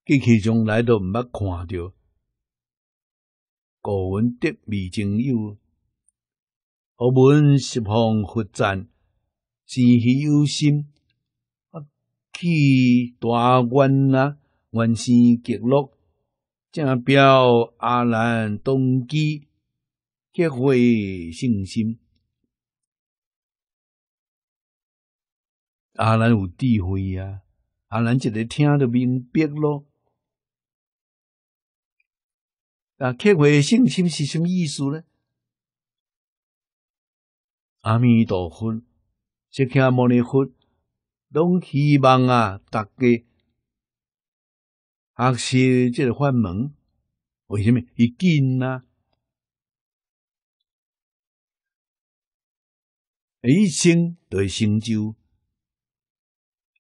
过去从来都毋捌看着。古文得未曾有，学闻十方佛赞，是喜有心，去大愿啊，愿生极乐，正表阿难动机。结会信心，阿兰有智慧啊！阿兰一个听得明白咯。啊，结会信心是什么意思呢？阿弥陀佛，释迦牟尼佛，拢希望啊，大家学习这个法门，为什么？一紧啊！一生就会成就，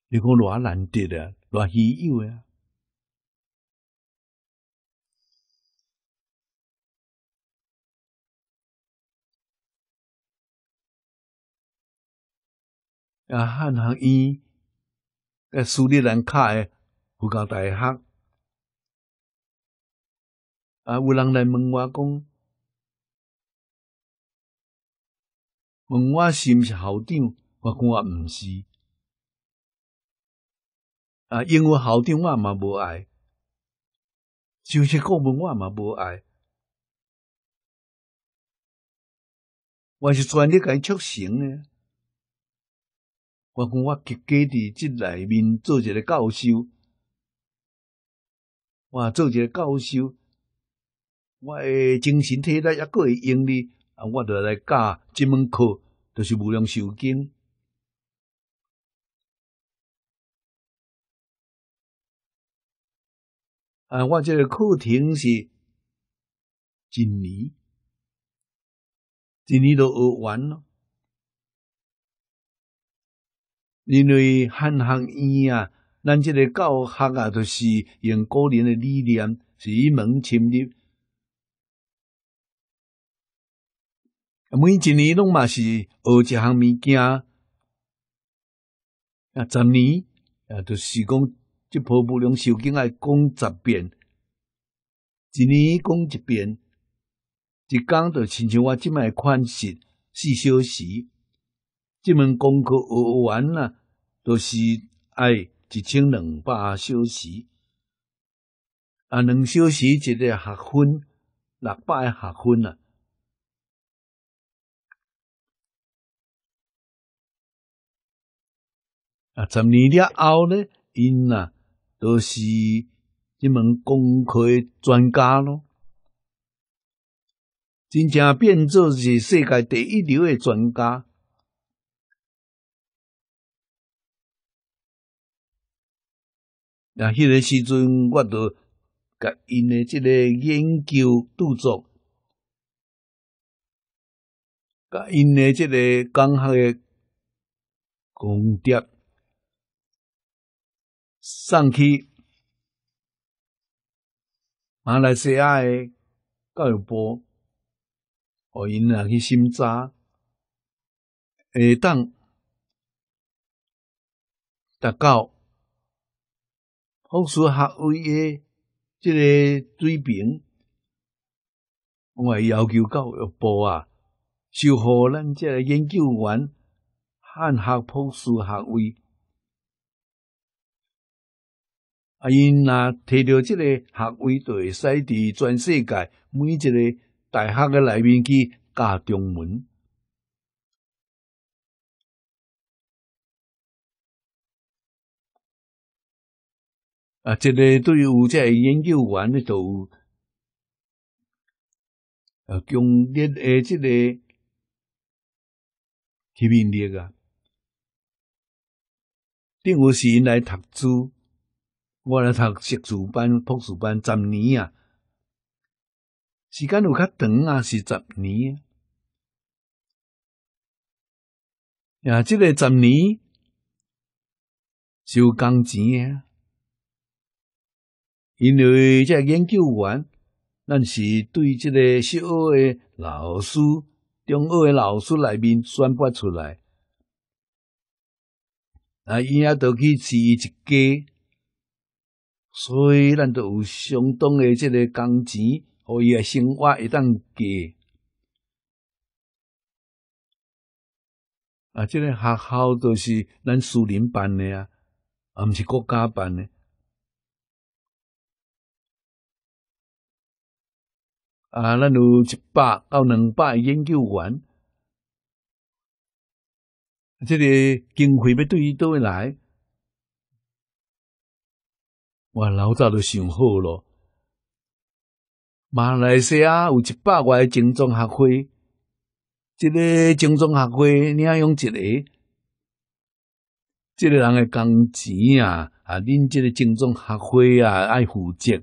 你讲偌难得啊，偌稀有啊！啊，汉学院，个苏里兰卡诶佛教大学，啊，有人来问我讲。问我是毋是校长？我讲我毋是。啊，因为校长我嘛无爱，就是顾问我嘛无爱。我是专业甲伊促成诶。我讲我积极伫即内面做一个教授，我做一个教授，我诶精神体力抑个会用哩。啊，我著来教即门课，就是无量寿经。啊，我这个课程是一年，一年都学完咯。因为汉学院啊，咱这个教学啊，就是用个人的理念，是一门深入。每一年拢嘛是学一项物件，啊，十年啊，就是讲即部无量寿经爱讲十遍，一年讲一遍，一讲就亲像我即卖款式四小时，即门功课学完了，都是爱一千两百小时，啊，两小时一个学分，六百学分啊。啊，十年了后呢，因啊都是这门工科专家咯，真正变做是世界第一流的专家。啊，迄个时阵，我都甲因的即个研究著作，甲因的即个讲学的功德。送去马来西亚诶教育部，互因啊去审查，下当达到学术学位的这个水平，我要求教育部啊，授予咱即个研究员汉学博士学位。啊，因若摕到这个学位，就会使伫全世界每一个大学的内面去教中文。啊，即个对于有即个研究员咧，就有啊强烈诶即个吸引力啊，定有时来读书。我来读硕士班、博士班十年啊，时间有较长啊，是十年啊。啊，这个十年收工钱啊，因为这研究员，咱是对这个小学的老师、中学的老师内面选拔出来，啊，伊也都去饲一家，所以咱都有相当诶即个工钱，互伊诶生活会当过。啊，这个学校都是咱私人办的啊，啊，毋是国家办的。啊，咱有一百到两百研究员，这个经费要对伊倒位来？我老早就想好咯。马来西亚有一百个精装学会，这个精装学会领用一个，这个人的工钱啊，啊，恁这个精装学会啊，爱负责。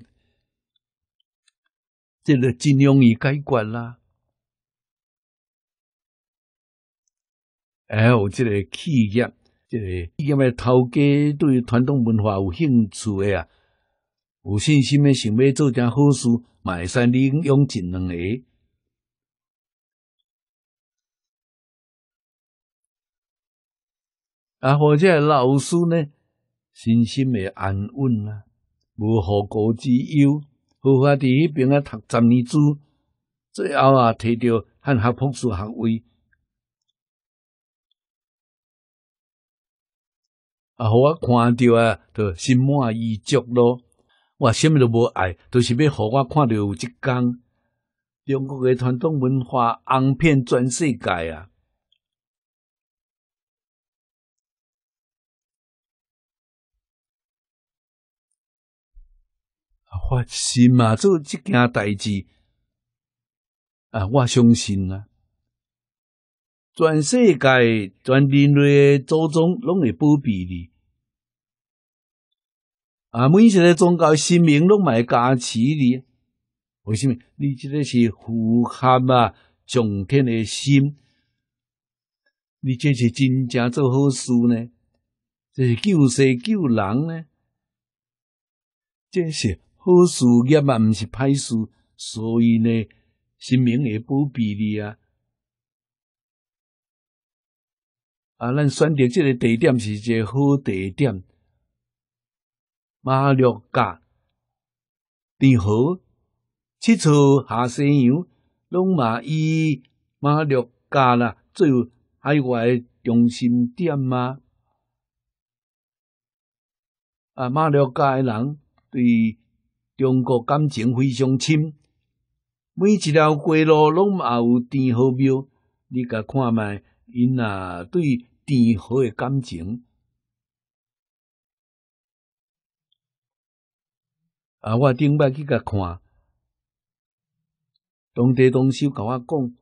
这个尽量以解决啦，还有这个企业，这个企业的头家对传统文化有兴趣的啊，有信心的想要做件好事，嘛会使利用一两个。啊，或者老师呢，身心的安稳啊，无后顾之忧。好法伫迄边啊读十年书，最后啊摕到汉学博士学位，啊，互我看到啊，就心满意足咯。我什么都无爱，都是要互我看到有一天，中国嘅传统文化红遍全世界啊！发心啊，做即件代志啊！我相信啊，全世界全人类祖宗拢会保庇你啊！每一个宗教神明拢会加持你。为什么？你即个是符合啊上天的心，你这是真正做好事呢？这是救世救人呢？这是。好事业嘛，毋是歹事，所以呢，生命会保庇你啊！啊，咱选择这个地点是一个好地点，马六甲、天河、七处下西洋，拢嘛以马六甲啦作为海外中心点嘛。啊，马六甲诶人对。中国感情非常深，每一条街路拢嘛有天河庙，你甲看卖，因啊对天河的感情。啊，我顶摆去甲看，当地同事甲我讲，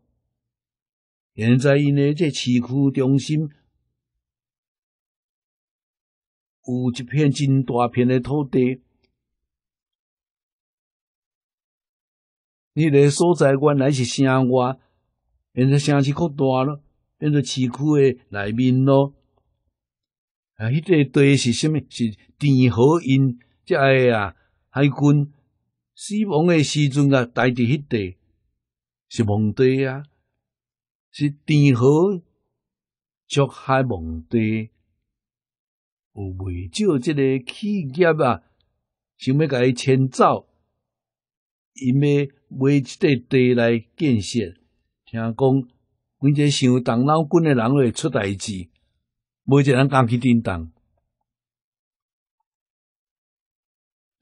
现在因诶这市区中心有一片真大片的土地。迄个所在原来是城外，现在城市扩大了，变做市区诶内面咯。啊，迄个地是虾物？是天河因即个啊海军死亡诶时阵啊，待伫迄地是蒙地啊，是天河竹海蒙地，有未少即个企业啊，想要甲伊迁走。因为买一块地来建设，听讲，阮这想动脑筋的人会出代志，每一个人敢去叮当。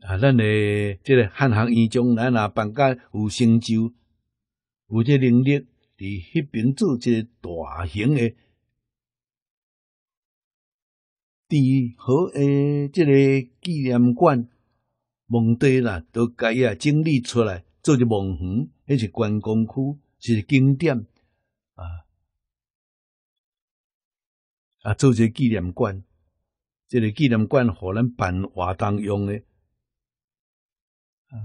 啊，咱诶，即个汉学院将来若办甲有成就，有这能力，伫迄边做一个大型诶地好诶，即个纪念馆。蒙地啦，都该啊整理出来，做只蒙园，迄是观光区，是景点啊啊，做只纪念馆，这个纪念馆互咱办活动用的啊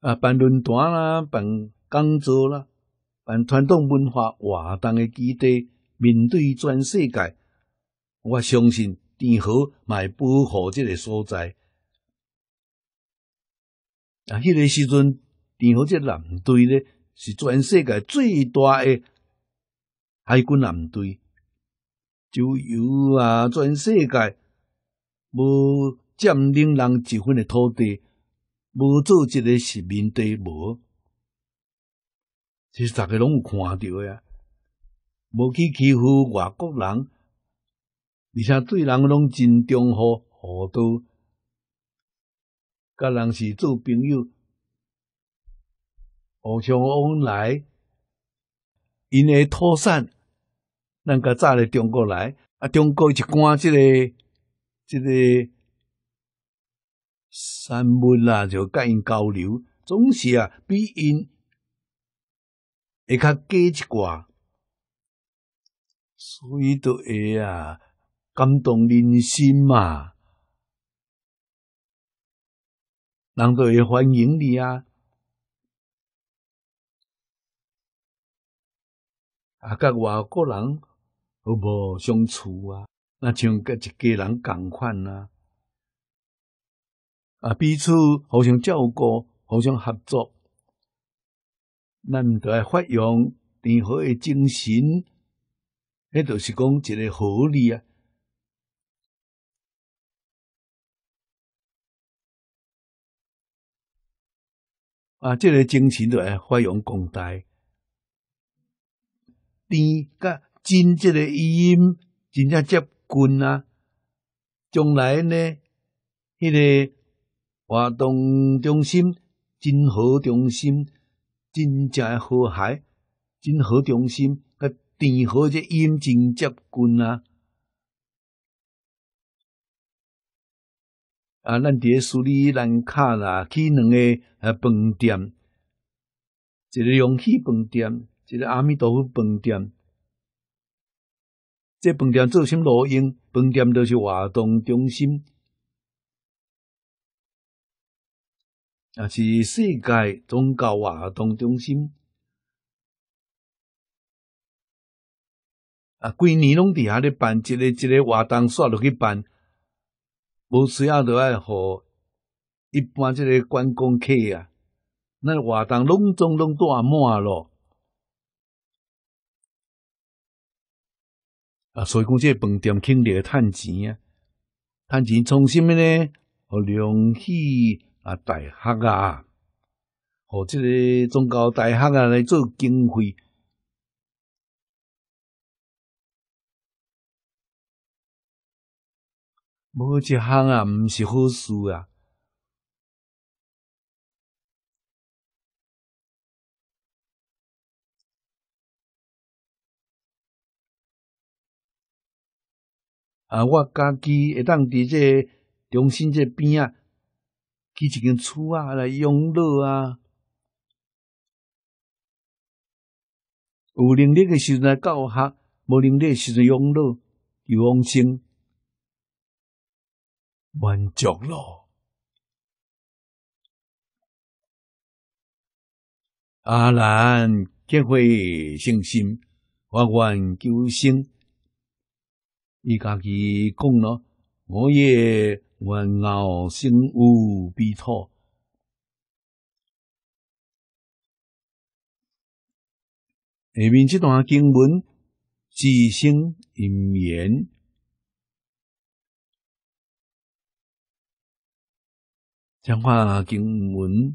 啊，办论坛啦，办讲座啦，办传统文化活动的基地，面对全世界，我相信天河卖保护这个所在。啊！迄个时阵，天河这舰队咧是全世界最大诶海军舰队，就有啊全世界无占领人一分的土地，无做一个殖民地无，其实大家拢有看到呀，无去欺负外国人，而且对人拢真忠厚厚道，甲人是做朋友，互相往来。因诶土产，咱较早咧中国来，啊，中国一关即个即个产物啦，就甲因交流，总是啊比因会较加一寡，所以都会啊感动人心嘛，人都会欢迎你啊。啊，甲外国人好无相处啊？那像甲一家人共款啊，啊，彼此互相照顾，互相合作，咱都爱发扬良好诶精神，迄就是讲一个合理啊。啊，这个精神都要发扬光大。甜甲真即个音真正接近啊！将来呢，迄个活动中心真好中心，真正和谐，真好中心，甲甜好这音真接近啊！啊，咱伫苏里兰卡啦，去两个啊饭店，一个容器饭店。一个阿弥陀佛饭店，这饭店做什路用？饭店就是活动中心，也是世界宗教活动中心。啊，规年拢伫遐咧办一个一个活动，煞落去办，无需要着爱互一般即个观光客啊，那活动拢总拢大满咯。啊，所以讲这饭店肯定会趁钱啊，趁钱从什么呢？和良喜啊，大学啊，和这个宗教大学啊来做经费，无一项啊，毋是好事啊。啊！我家己会当伫这中心这边啊，起一间厝啊来养老啊。有能力诶时阵来教学，无能力诶时阵养老，有往生满足咯。阿兰结会信心，我愿求生。伊家己讲咯，我也愿熬生无比土。下面这段经文，自生因缘，讲话经文，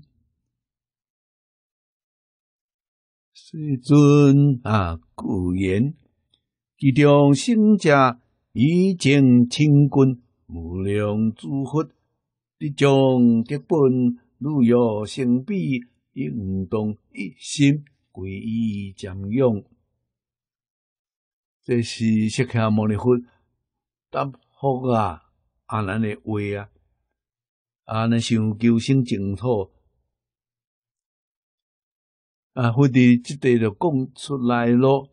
世尊啊，古言其中生者。以正清君无量诸佛，得将德本如有成比，应当一心皈依瞻仰。这是释迦牟尼佛答复啊阿难的话啊，阿难想求生净土，啊，佛伫即地就讲出来咯。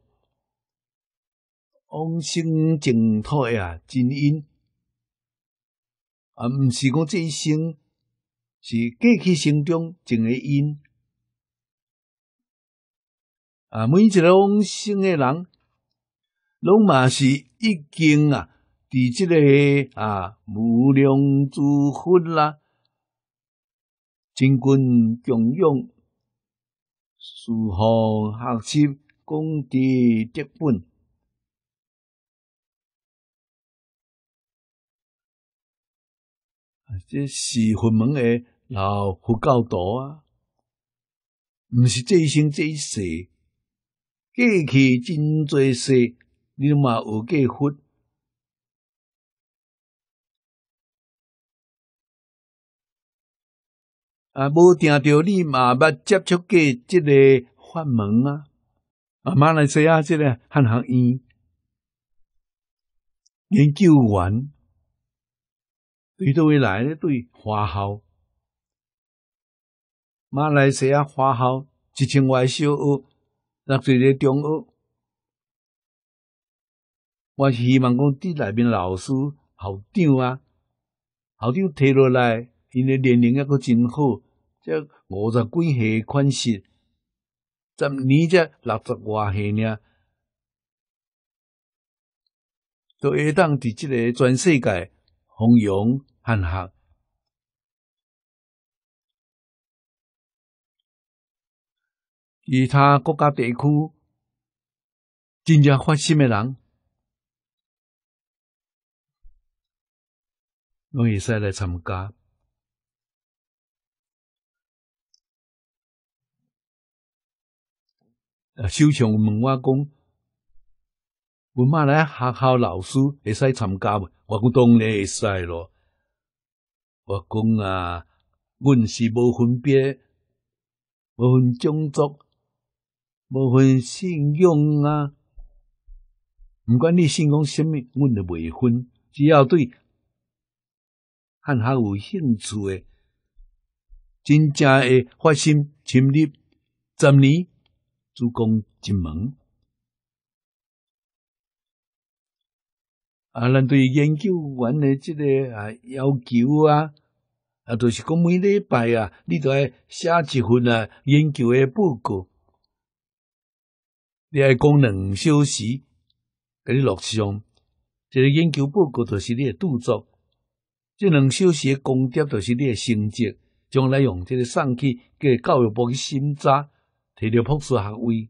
往生净土啊，真因啊，毋是讲这一生是过去生中种个因啊。每一个往生的人，拢嘛是已经啊，伫即个啊无量诸佛啦，真君供养，殊好学习功德德本。这是佛门的老佛教徒啊，毋是这一生这一世，过去真多世，你嘛有过佛。啊，无听到你嘛捌接触过即个法门啊！啊，马来西亚即个汉学院研究员，对倒位来咧？对花校，马来西亚花校一千外小学，那做咧中学，我希望讲伫内面老师、校长啊，校长提落来。因诶年龄抑阁真好，即五十几岁款式，十年才六十外岁呢，都会当伫即个全世界弘扬汉学，其他国家地区真正发心的人，拢会使来参加。啊首相问我讲，阮妈来学校老师会使参加无？我讲当然会使咯。我讲啊，阮是无分别，无分种族，无分信仰啊。毋管你信仰什么，阮都袂分。只要对汉学有兴趣诶，真正会发心深入十年。主攻进门啊！咱对研究员的这个啊要求啊，啊，就是讲每礼拜啊，你都要写一份啊研究的报告，你爱讲两小时给你录上。这个研究报告就是你的著作，这两小时的功德就是你的成绩，将来用这个送去给教育部去审查。摕到博士学位，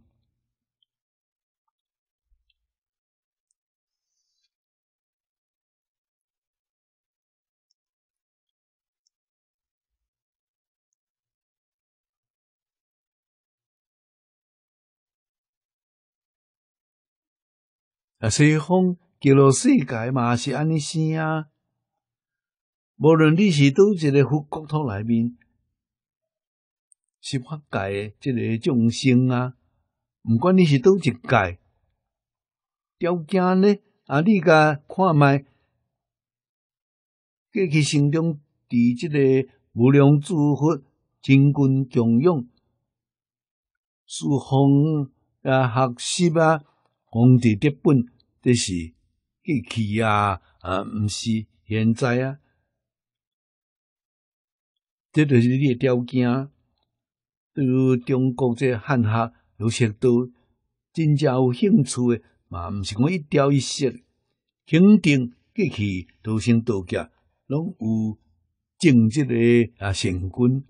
啊，西方极乐世界嘛是安尼生啊。无论你是倒一个佛国土内面。是法界诶，即个众生啊，毋管你是倒一界，条件呢啊，你甲看卖，过去心中伫即个无量诸佛真君供养，师方啊学习啊，皇帝德本，这是过去啊啊，毋是现在啊，这就是你诶条件。对于中国这汉学有识到真正有兴趣诶，嘛毋是讲一朝一夕，肯定过去道生道家拢有正直诶啊善君。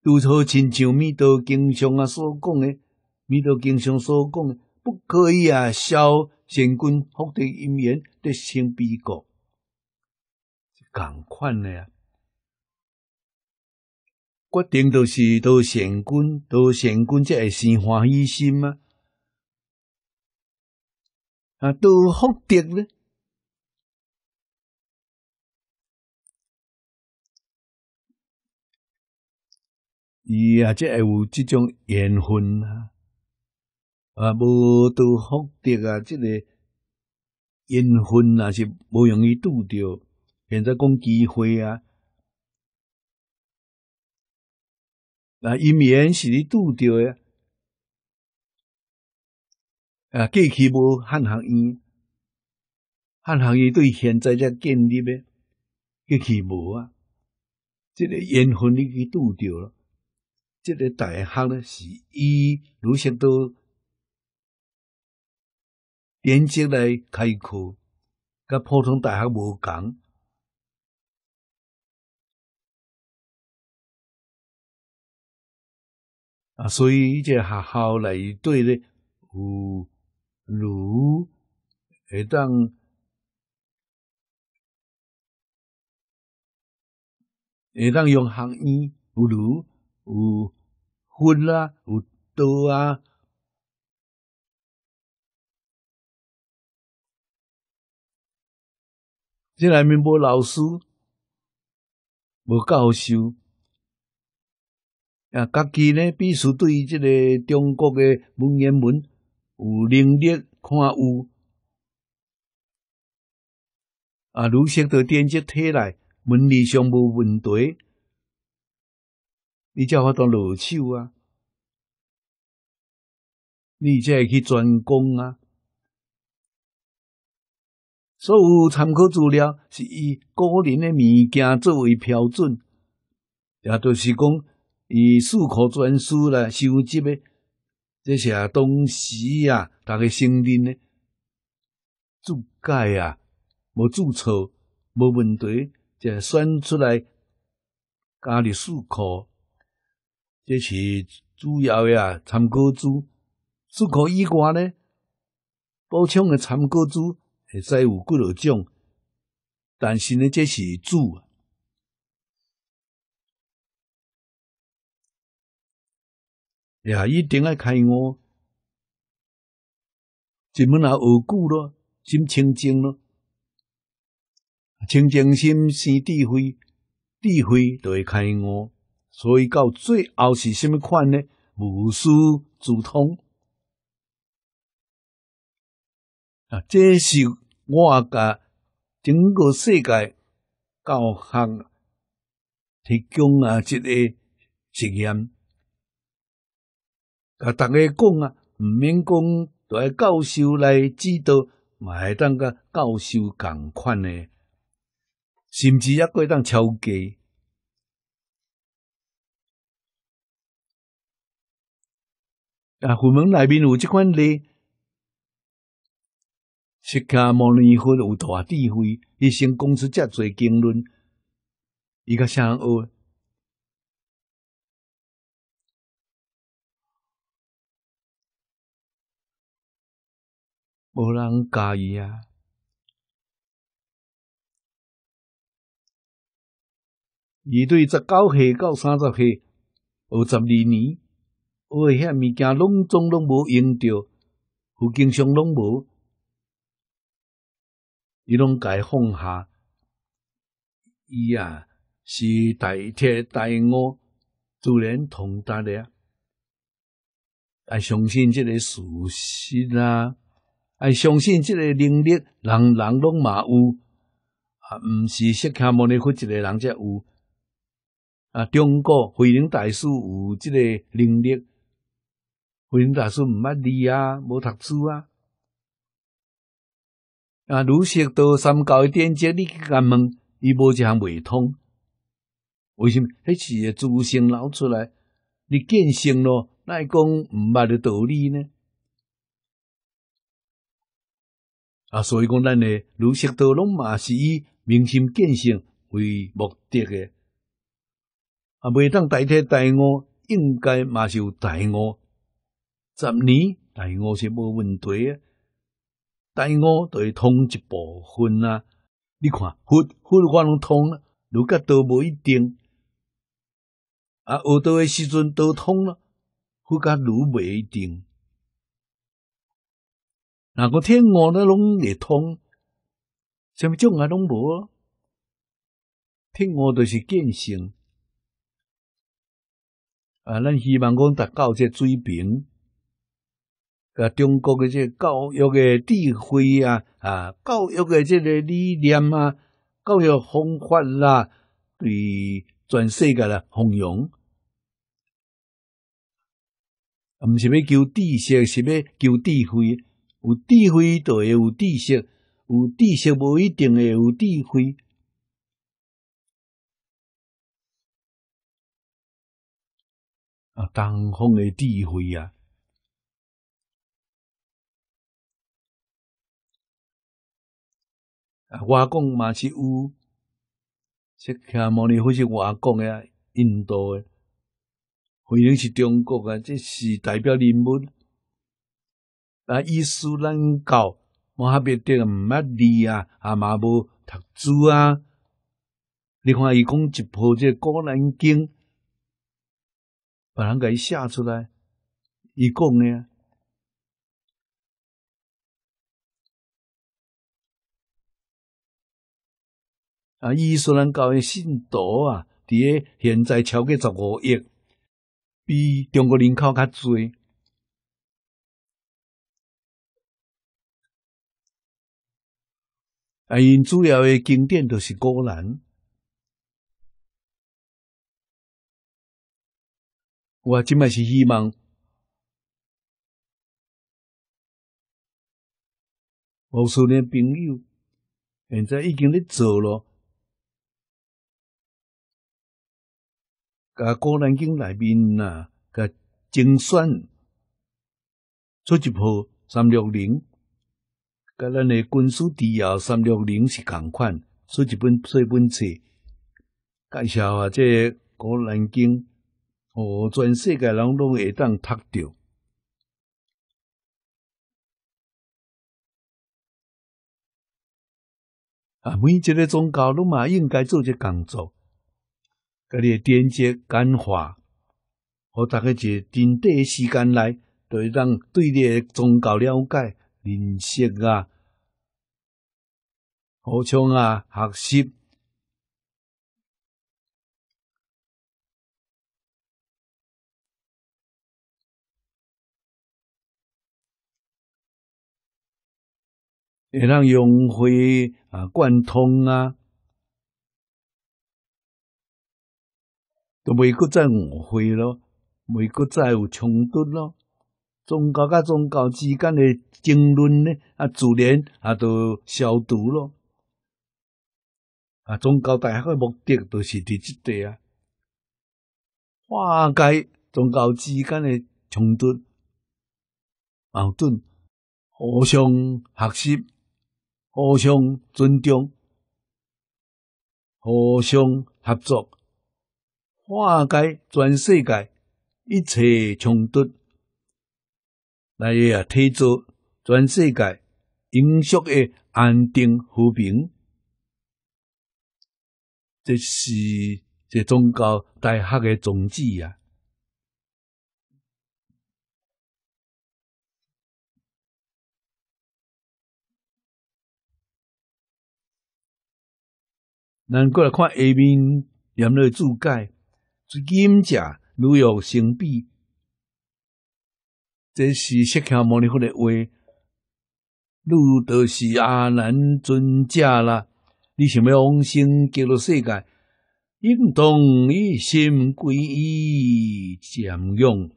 如错亲像弥陀经上啊所讲诶，弥陀经上所讲，不可以啊消善君福德因缘得生彼国，共款诶啊。决定就是都善君，都善君才会生欢喜心啊！啊，都福德咧，伊啊，即会有即种缘分啊！啊，无都福德啊，即个缘分啊，是无容易拄着。现在讲机会啊！啊，姻缘是你拄着诶，啊，过去无汉学院，汉学院对现在才建立诶，过去无啊，即个缘分你去拄着咯，即个大学咧是以儒释道连接来开课，甲普通大学无共。啊，所以伊这学校内底咧有如会当会当用学院有炉有火啊，有刀啊。这内面无老师，无教授，啊，家己呢必须对这个中国的文言文有能力看有，啊，如识到典籍体来，文理上无问题，你才法当落手啊，你才会去专攻啊。所有参考资料是以个人的物件作为标准，也就是讲以四库全书来收集的这些东西啊，大家承认的注解啊，无注错，无问题，就选出来加入四库，这是主要的参考书。四库以外呢，补充的参考书。会使有几落种，但是呢，这是主，呀一定要开悟。一门也学久咯，心清净咯，清净心生智慧，智慧就会开悟。所以到最后是什么款呢？无师自通。啊，这是我甲整个世界教学提供啊一个实验，甲大家讲啊，毋免讲都系教授来指导，嘛会当甲教授共款诶，甚至也可以当超价。啊，佛门内面有即款例。释迦牟尼佛有大智慧，一生讲出遮侪经论，伊甲啥人学？无人介意啊！伊对十九岁到三十岁学十二年，学诶遐物件拢总拢无用着，附经上拢无。伊拢解放下，伊啊是大铁大悟，自然通达的。爱相信这个事实啊，爱相信这个能力，人人拢嘛有，啊，毋是释迦牟尼佛一个人才有。啊，中国慧能大师有这个能力，慧能大师毋捌字啊，无读书啊。啊！如识道三教的典籍，你去甲问，伊无一项未通。为什么？迄是自性流出来，你见性咯，那讲毋捌的道理呢？啊，所以讲，咱的如识道拢嘛是以明心见性为目的的。啊，未当代替大悟，应该嘛是有大悟。十年大悟是无问题啊。大悟就会通一部分啊！你看，佛佛我拢通了，如果都无一定。啊，学道的时阵都通了，佛甲如未一定。那个天悟那拢会通，什么种啊拢无。天悟就是见性。啊，咱希望讲达到这水平。个中国嘅这教育嘅智慧啊，啊，教育嘅这个理念啊，教育方法啦，对全世界啦弘扬，毋是要求知识，是要求智慧。有智慧就会有知识，有知识无一定会有智慧。啊，东方嘅智慧啊！啊，我讲嘛是有，释迦牟尼佛是我讲诶，印度诶，可能是中国诶，这是代表人物。啊，伊斯兰教，穆罕默德毋捌字啊，啊嘛无读书啊，你看伊讲一部这《古兰经》，把人给写出来，伊讲呢。啊，伊斯兰教的信徒啊，伫诶现在超过十五亿，比中国人口较侪。啊，因主要诶经典都是《古兰》。我即摆是希望，无数年朋友，现在已经咧做咯。甲《古兰经》内面呐，甲精选出一部三六零，甲咱的军事治疗三六零是共款，出一本细本册，介绍啊，这《古兰经》哦，全世界人拢会当读着。啊，每一个宗教拢嘛应该做这工作。甲你连接简化，互逐个一真短时间内，就会当对你诶宗教了解、认识啊，互相啊学习，会让融会啊贯通啊。都袂搁再误会咯，未搁再有冲突咯。宗教甲宗教之间诶争论呢，啊，自然啊都消除咯。啊，宗教大学诶目的就是伫即块啊，化解宗教之间诶冲突、矛盾，互相学习，互相尊重，互相合作。化解全世界一切冲突，来也提做全世界永续的安定和平。这是这宗教大学的宗旨呀。咱过来看下面念了注解。是金者如有生比，这是释迦牟尼佛的话。汝就是阿难尊者啦！你想要往生极乐世界，应当以心归依瞻仰。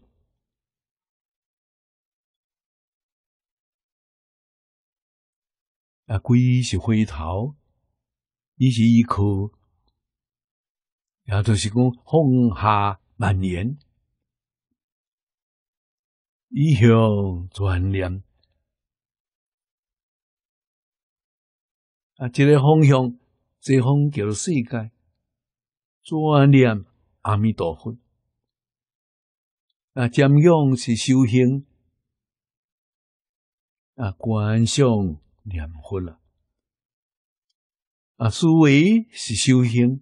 啊，皈依是回头，伊是依靠。也就是讲，放下万言，以向转念啊，这个方向，这方叫做世界转念阿弥陀佛啊，瞻仰是修行啊，观想念佛了啊，思维是修行。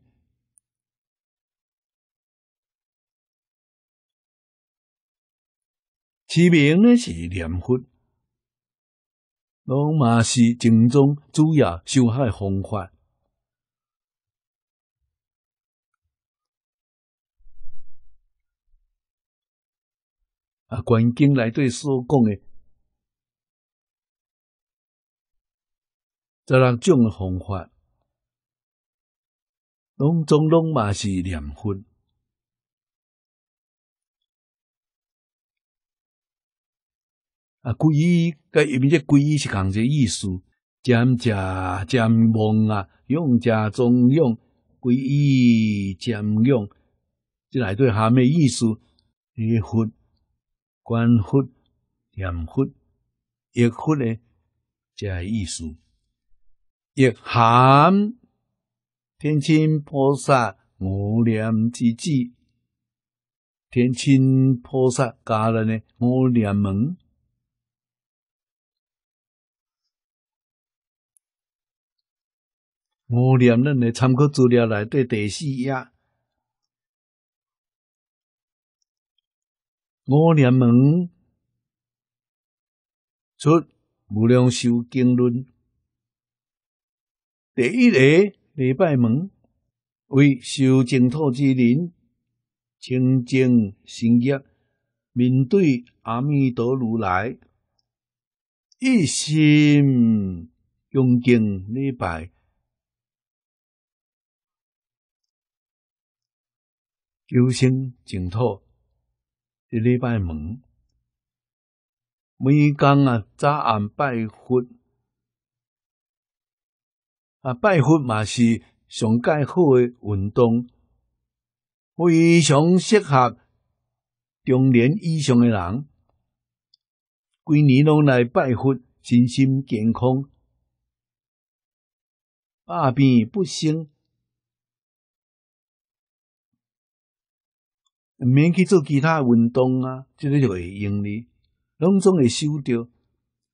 其名呢是念佛，拢嘛是正宗主要修学方法。啊，观经内底所讲的这六种方法，拢总拢嘛是念佛。啊，皈依，甲入面这皈依是共一个意思，瞻者瞻望啊，用者中用，皈依瞻仰，这内底含咩意思？念佛、观佛、念佛、忆佛咧，这意思。亦含天亲菩萨无念之智，天亲菩萨教人呢无念门。五念咱的参考资料内底第四页，五念门出无量寿经论，第一个礼拜门为修净土之人清净心业，面对阿弥陀如来，一心恭敬礼拜。求生净土，一礼拜门，每工啊早暗拜佛，啊拜佛嘛是上介好的运动，非常适合中年以上诶人，规年拢来拜佛，身心健康，百病不生。毋免去做其他运动啊，即个就会用哩，拢总会收着。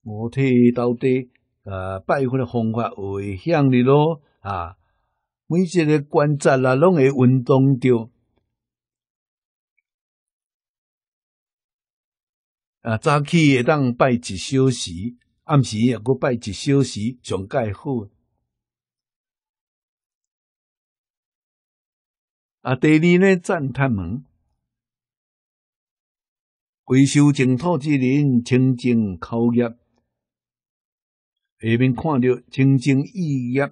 我睇到底啊，拜佛的方法会响哩咯啊，每一个关节啦，拢会运动着。啊，早起会当拜一小时，暗时也阁拜一小时，上介好。啊，第二呢，赞叹门。回修净土之人，清净口业，下面看到清净意业、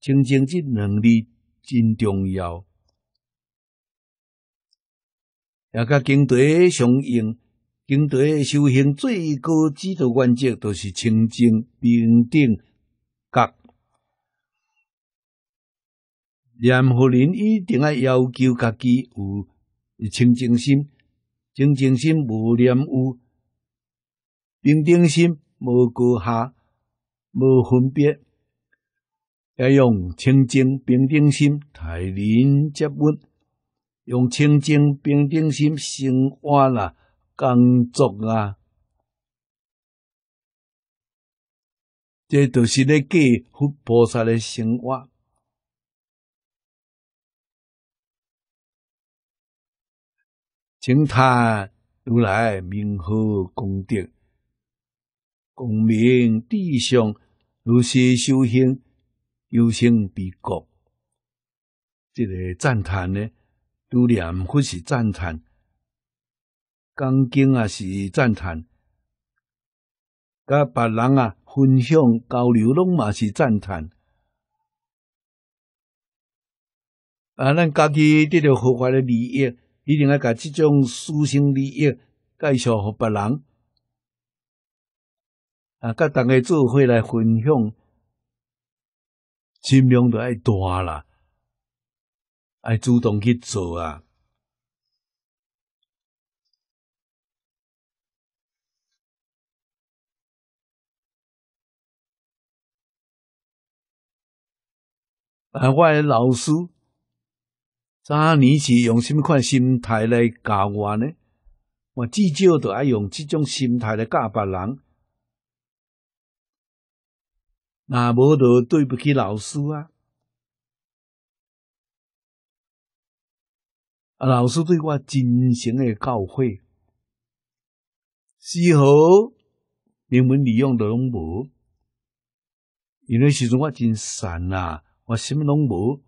清净这能力真重要。也甲经题相应，经题修行最高指导原则，就是清净平等觉。任何人一定要要求家己有清净心。清净心无念有，平等心无高下，无分别，要用清净平等心待人接物，用清净平等心生活啦，工作啊，这都是咧给佛菩萨的生活。请叹如来名号功德，功名地上如是修行，有生必国。这个赞叹呢，都念佛是赞叹，讲经啊是赞叹，甲别人啊分享交流拢嘛是赞叹。啊，咱家己得到合法的利益。一定要把这种私心利益介绍给别人，啊，甲大家做伙来分享，心量都爱大啦，爱主动去做啊！啊，我的老师。早年是用什么款心态来教我呢？我至少都爱用这种心态来教别人。那无就对不起老师啊！啊，老师对我真诚的教诲，丝毫名门利用都拢无。因为时阵我真善啊，我什么拢无。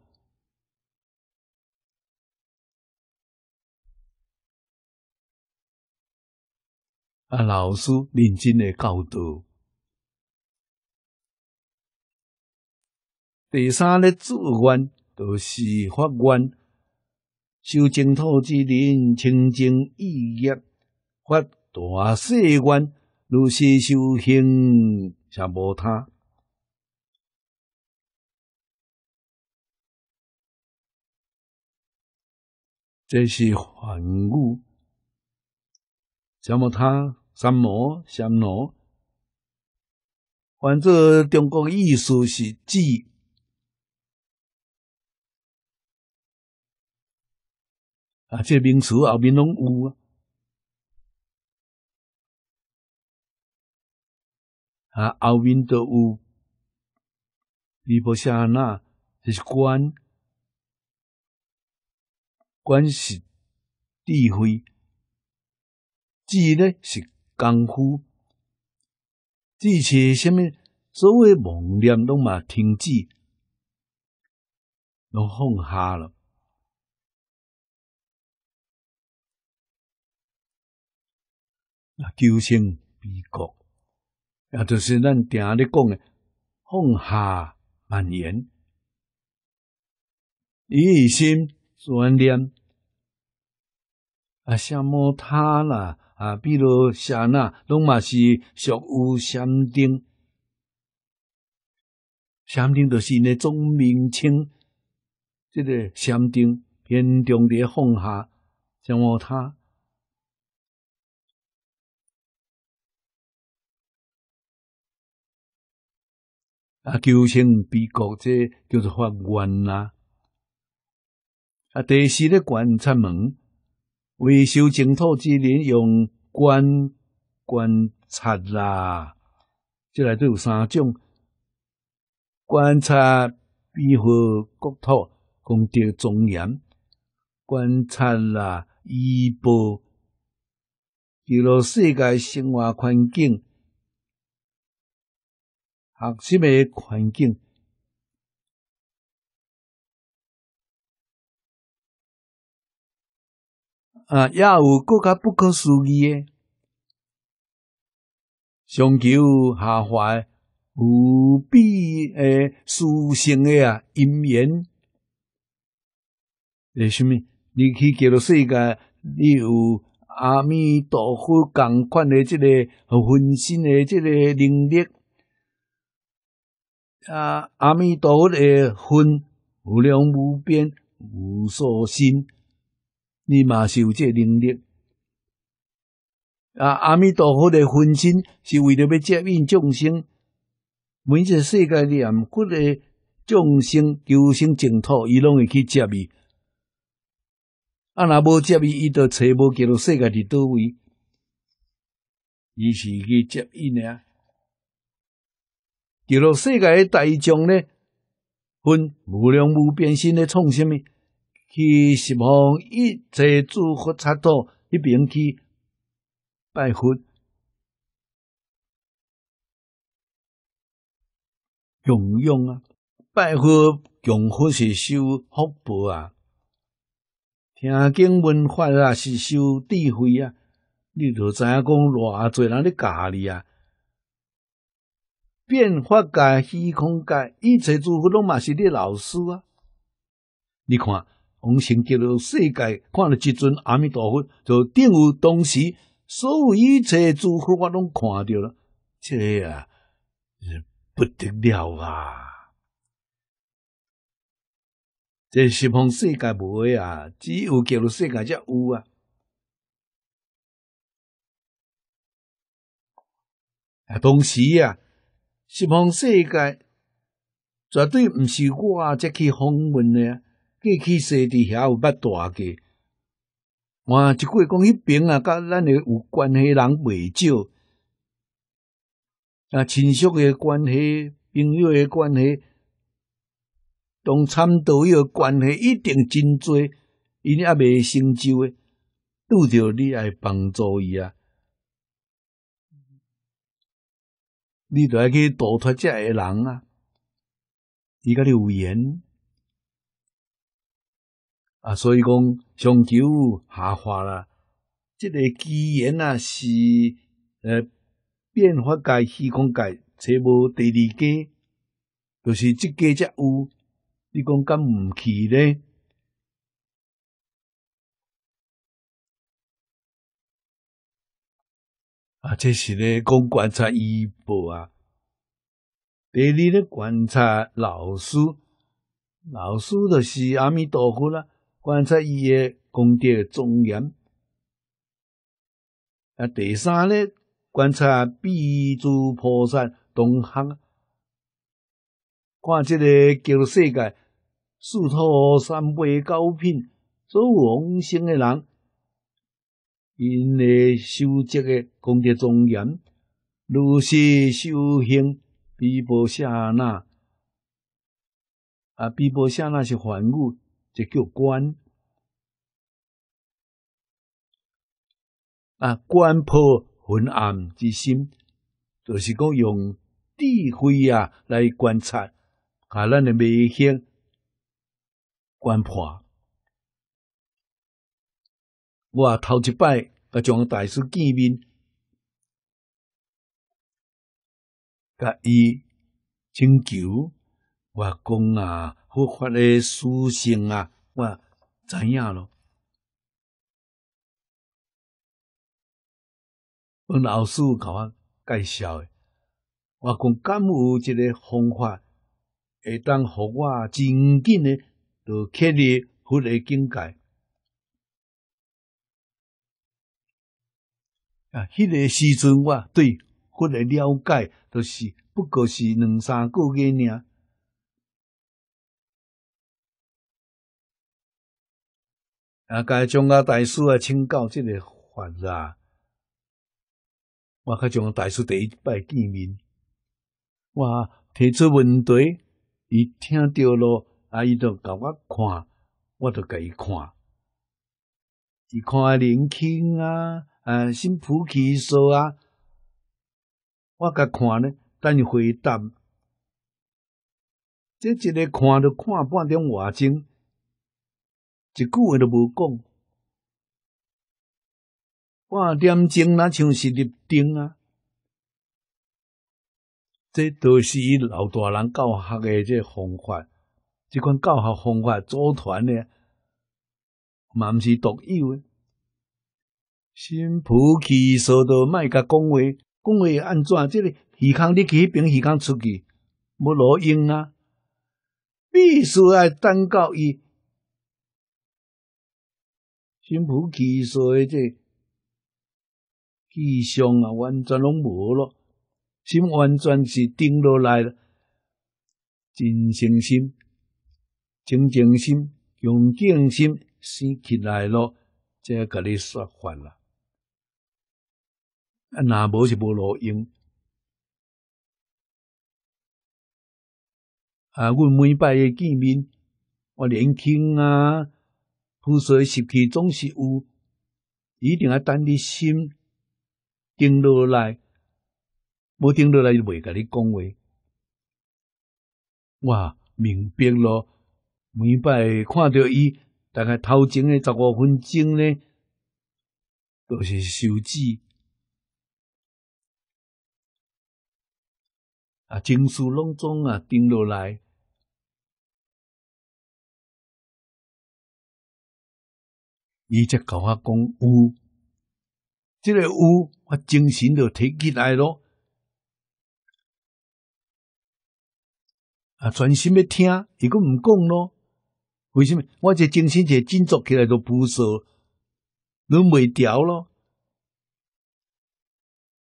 啊！老师认真的教导。第三个志愿就是发愿，修净土之人清净意业，发大誓愿，如是修行才无他。这是梵语，什么他？三摩、三罗，反正中国意思是指啊，这名词后面拢有啊，啊后面都有，比波夏那就是观，观是智慧，智呢是功夫，智是什么？所谓妄念拢嘛停止，拢放下了。啊，求生悲国，也就是咱定咧讲诶，放下万言，一心专念。啊，什么他啦，啊，比如啥那，拢嘛是属有禅定。禅定就是呢种名称，这个禅定偏重伫放下，什么他。啊，求生悲国，这叫做发愿呐。啊，第四咧观察门，为修净土之人用观观察啦。即内都有三种：观察庇护国土、功德庄严；观察啦医保，记录世界生活环境。学习的环境啊，也有更加不可思议的，上求下怀无比诶殊胜的啊因缘。为什么？你去叫做世界，你有阿弥陀佛共款的这个分身的这个能力。啊！阿弥陀佛的分无量无边无所心，你嘛是有这能力。啊！阿弥陀佛的分身是为了要接引众生，每一个世界念佛的众生求生净土，伊拢会去接伊。啊！若无接伊，伊就找无叫做世界伫倒位，伊是去接引的。记录世界的大众呢，分无量无边心的创什么？去十方一切诸佛刹土一边去拜佛、供养啊！拜佛、供佛是修福报啊，听经闻法啊是修智慧啊！你就知影讲偌济人咧教你啊！变化界、虚空界，一切诸佛拢嘛是你老师啊！你看，往生极乐世界，看了一尊阿弥陀佛，就等于当时所有一切诸佛我拢看到了，这啊不得了啊！这十方世界无啊，只有极乐世界才有啊！啊，当时啊。十方世界绝对毋是我才去访问的，过去世伫遐有捌大个。换一句讲，迄边啊，甲咱诶有关系人袂少，啊，亲属诶关系、朋友诶关系、同参道友关系一定真多，因也未成就诶，拄着你来帮助伊啊。你著爱去度脱遮个人啊！伊甲你有缘啊，所以讲上求下化啦。即个机缘啊，是呃变化界、虚空界，找无第二家，就是即家才有。你讲敢毋去咧？啊，这是咧讲观察医报啊。第二咧观察老师，老师就是阿弥陀佛啦。观察伊诶功德庄严。啊，第三咧观察比诸菩萨同行，看即个叫世界四托三辈高品所有往生诶人。因诶修积诶功德庄严，如是修行，比波下那啊，比波下那是凡物，叫观。啊，观破昏暗之心，就是讲用智慧啊来观察，把咱的迷信观破。我头一摆甲将大师见面，甲伊请求，我讲啊，佛法的殊胜啊，我知影咯。我老师甲我介绍的，我讲敢有一个方法，会当互我真紧的，就确立佛的境界。啊，迄个时阵，我对佛的了解，就是不过是两三个月尔。啊，甲中阿大师啊，请教即个法啊。我甲将大师第一摆见面，我提出问题，伊听到咯，啊，伊就甲我看，我就甲伊看，伊看年轻啊，啊，新普气说啊，我甲看呢，等伊回答，这一个看着看半点外钟，一句话都无讲。半点钟，那像是立定啊！这都是伊老大人教学的这方法，这款教学方法组团的，嘛毋是独有的。新普气说到卖甲讲话，讲话安怎？这个鱼缸你去迄边，鱼缸出去，无路用啊！必须要等到伊新普气说的这。气象啊，完全拢无咯，心完全是定落来了，真诚心、清净心、恭敬心生起来咯，才甲你说法啦。啊，若无是无路用。啊，阮每摆诶见面，我年轻啊，菩萨习气总是有，一定要等你心。定落来，无定落来就袂甲你讲话。哇，明白咯！每摆看到伊，大概头前诶十五分钟呢，都是手指啊，情绪拢总啊定落来，伊则甲我讲有。这个有，我精神就提起来咯。啊，专心要听，伊个毋讲咯。为什么？我这精神就振作起来，就不说，拢袂调咯。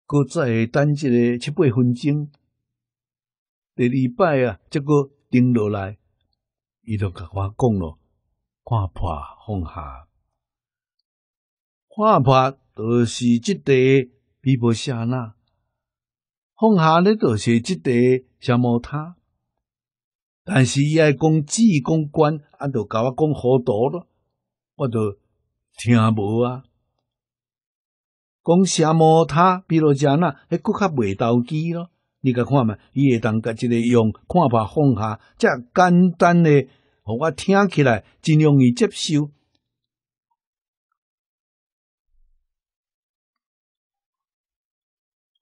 搁再等一个七八分钟，第二摆啊，这个停落来，伊就甲我讲咯，看破放下，看破。就是即地比波下那，放下咧，就是即地小摩他。但是伊爱讲智讲观，啊，就甲我讲好多咯，我就听无啊。讲什摩他，比如讲那，迄骨较袂投机咯。你甲看嘛，伊会当甲一个用看法放下，遮简单诶，互我听起来真容易接受。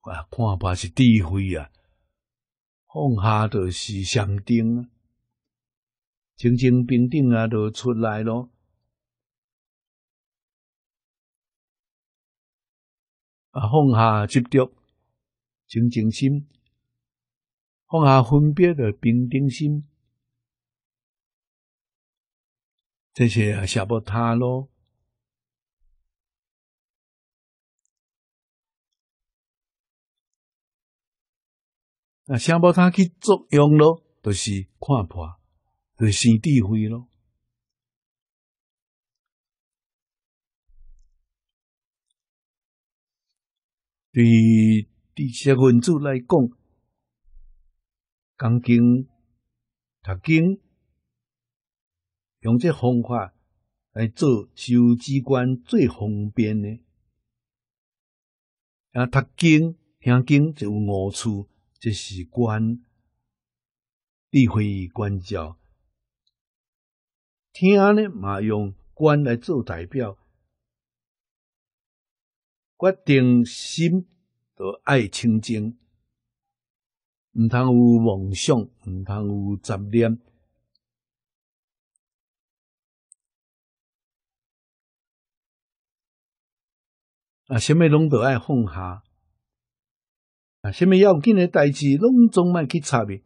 啊，看法是智慧啊，放下就是上定啊，清清平定啊，就出来咯。啊，放下执着，清净心；放下分别的平定心，这些啊，下不他咯。啊，想无通去作用咯，就是看破，就是生智慧咯。对知识分子来讲，讲经、读经用这方法来做修机关最方便的。啊，读经听经就有五处，这是观智慧观教。听呢嘛用观来做代表，决定心就爱清净，毋通有妄想，毋通有杂念。啊，什么拢都爱放下，啊，什么要紧的代志，拢总莫去插伊。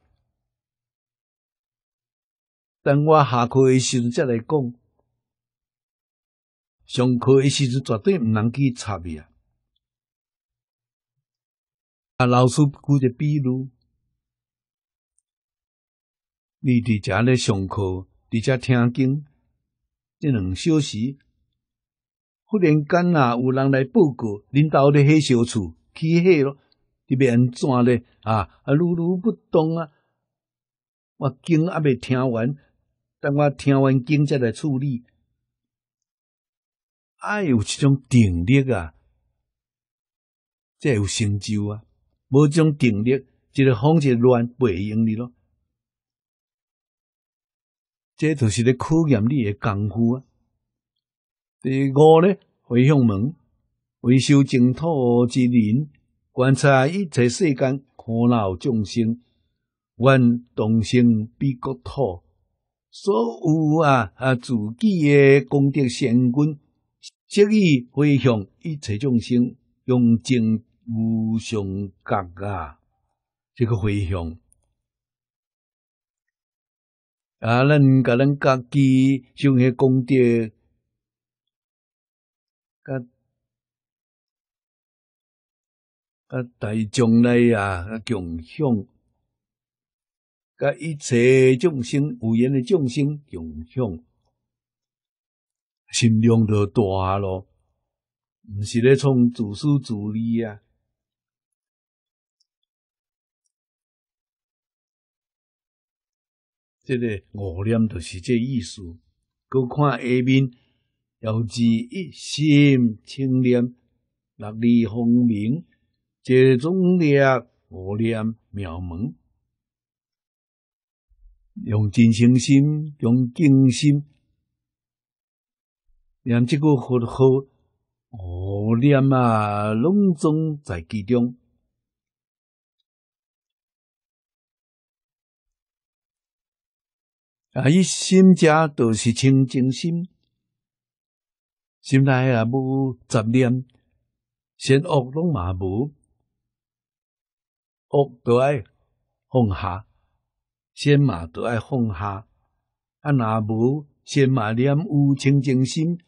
等我下课的时阵再来讲，上课的时阵绝对毋能去插伊啊！啊，老师举个比如，你伫遮咧上课，伫遮听经，这两小时，忽然间啊，有人来报告，领导咧迄小厝起火咯，你别安怎咧？啊啊，如如不动啊！我经还未听完。等我听完经再来处理，爱有这种定力啊，才有成就啊！无这种定力，一个风一乱，不会用你咯。这就是咧考验你的功夫啊。第五咧，回向门，为修净土之人，观察一切世间苦恼众生，愿动心比国土。所有啊啊，自己的功德善根，即以回向一切众生，用尽无上觉啊！这个回向啊，咱甲咱家己修些功德，甲甲大众来啊共享。甲一切众生有缘的众生共享，心量就大咯，毋是咧创自私自利啊！这个五念就是这意思。搁看下面，要知一心清念，六力分明，这种力五念妙门。用真诚心，用敬心，念这个佛号，哦，念啊，拢总在其中。啊，伊心者都是清净心，心内啊无杂念，善恶拢嘛无，恶都爱放下。先嘛都爱放下，啊，若无先嘛念有清净心，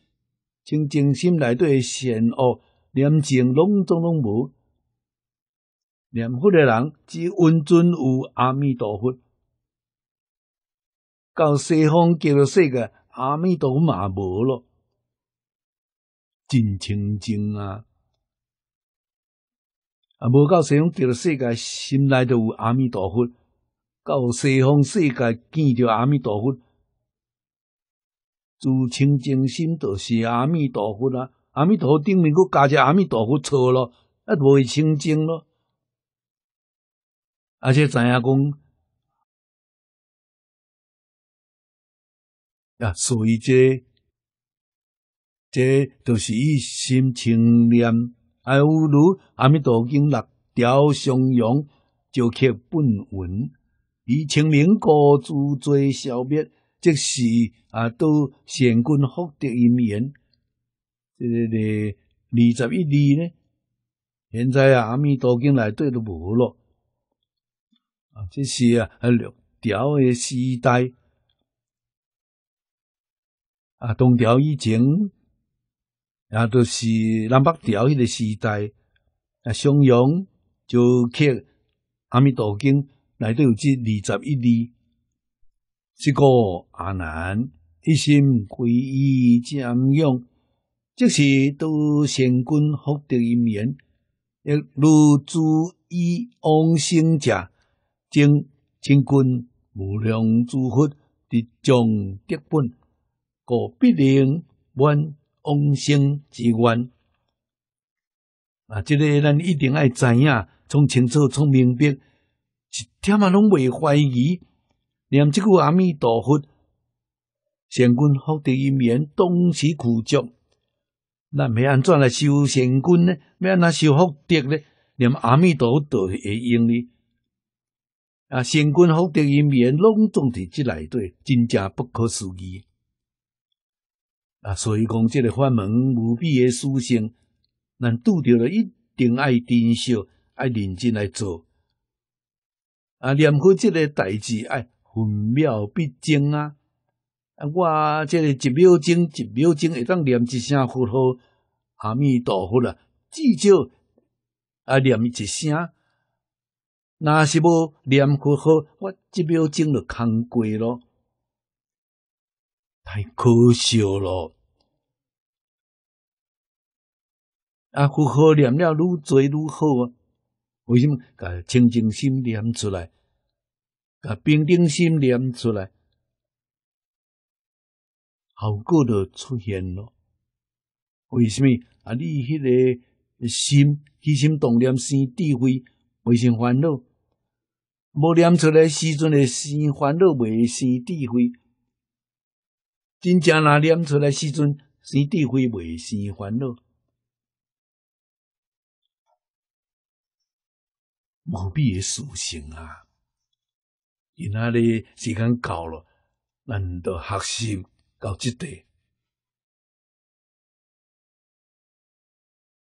清净心内底善恶念净拢总拢无。念佛的人只温存有阿弥陀佛，到西方极乐世界，阿弥陀佛嘛无咯，真清净啊！啊，无到西方极乐世界，心内都有阿弥陀佛。到西方世界见着阿弥陀佛，自清净心就是阿弥陀佛啊！阿弥陀佛顶面佫加只阿弥陀佛错咯，啊，无清净咯。而且知影讲，啊，所以这这都是以心清念，还有如阿弥陀经六条相融，就刻本文。以清明过诸罪消灭，即是啊，都善根福德因缘。这个二十一例呢，现在啊，阿弥陀经内底都无咯。啊，这是啊，六条的时代啊，东条以前也，都是南北朝迄个时代啊，襄阳就刻阿弥陀经。内底有这二十一例，这个阿难一心皈依瞻仰，即是都善根福德因缘，亦如诸以往生者，正清君无量诸佛的众德本，故必能愿往生之愿。啊，这个咱一定爱知影，从清楚，从明白，一点啊拢未怀疑。念即句阿弥陀佛，善根福德因缘，当时苦足。咱要安怎来修善根呢？要安怎修福德呢？念阿弥陀佛会用呢？啊，善根福德因缘，拢总伫即内底，真正不可思议。啊，所以讲，这个法门无比的殊胜。咱拄着了，一定爱珍惜，爱认真来做。啊，念佛这个代志，爱分秒必争啊！啊，我这个一秒钟一秒钟会当念一声佛号，阿弥陀佛啦，至少啊念一声。若是无念佛号，我一秒钟就空过咯，太可笑咯！啊，佛号念了愈多愈好啊！为什么？甲清净心念出来，甲平等心念出来，效果就出现了。为什么？啊，你迄个心起心动念生智慧，未生烦恼；无念出来时阵会生烦恼，未生智慧。真正若念出来时阵生智慧，未生烦恼。无比的殊胜啊！今仔日时间到了，咱都学习到即地。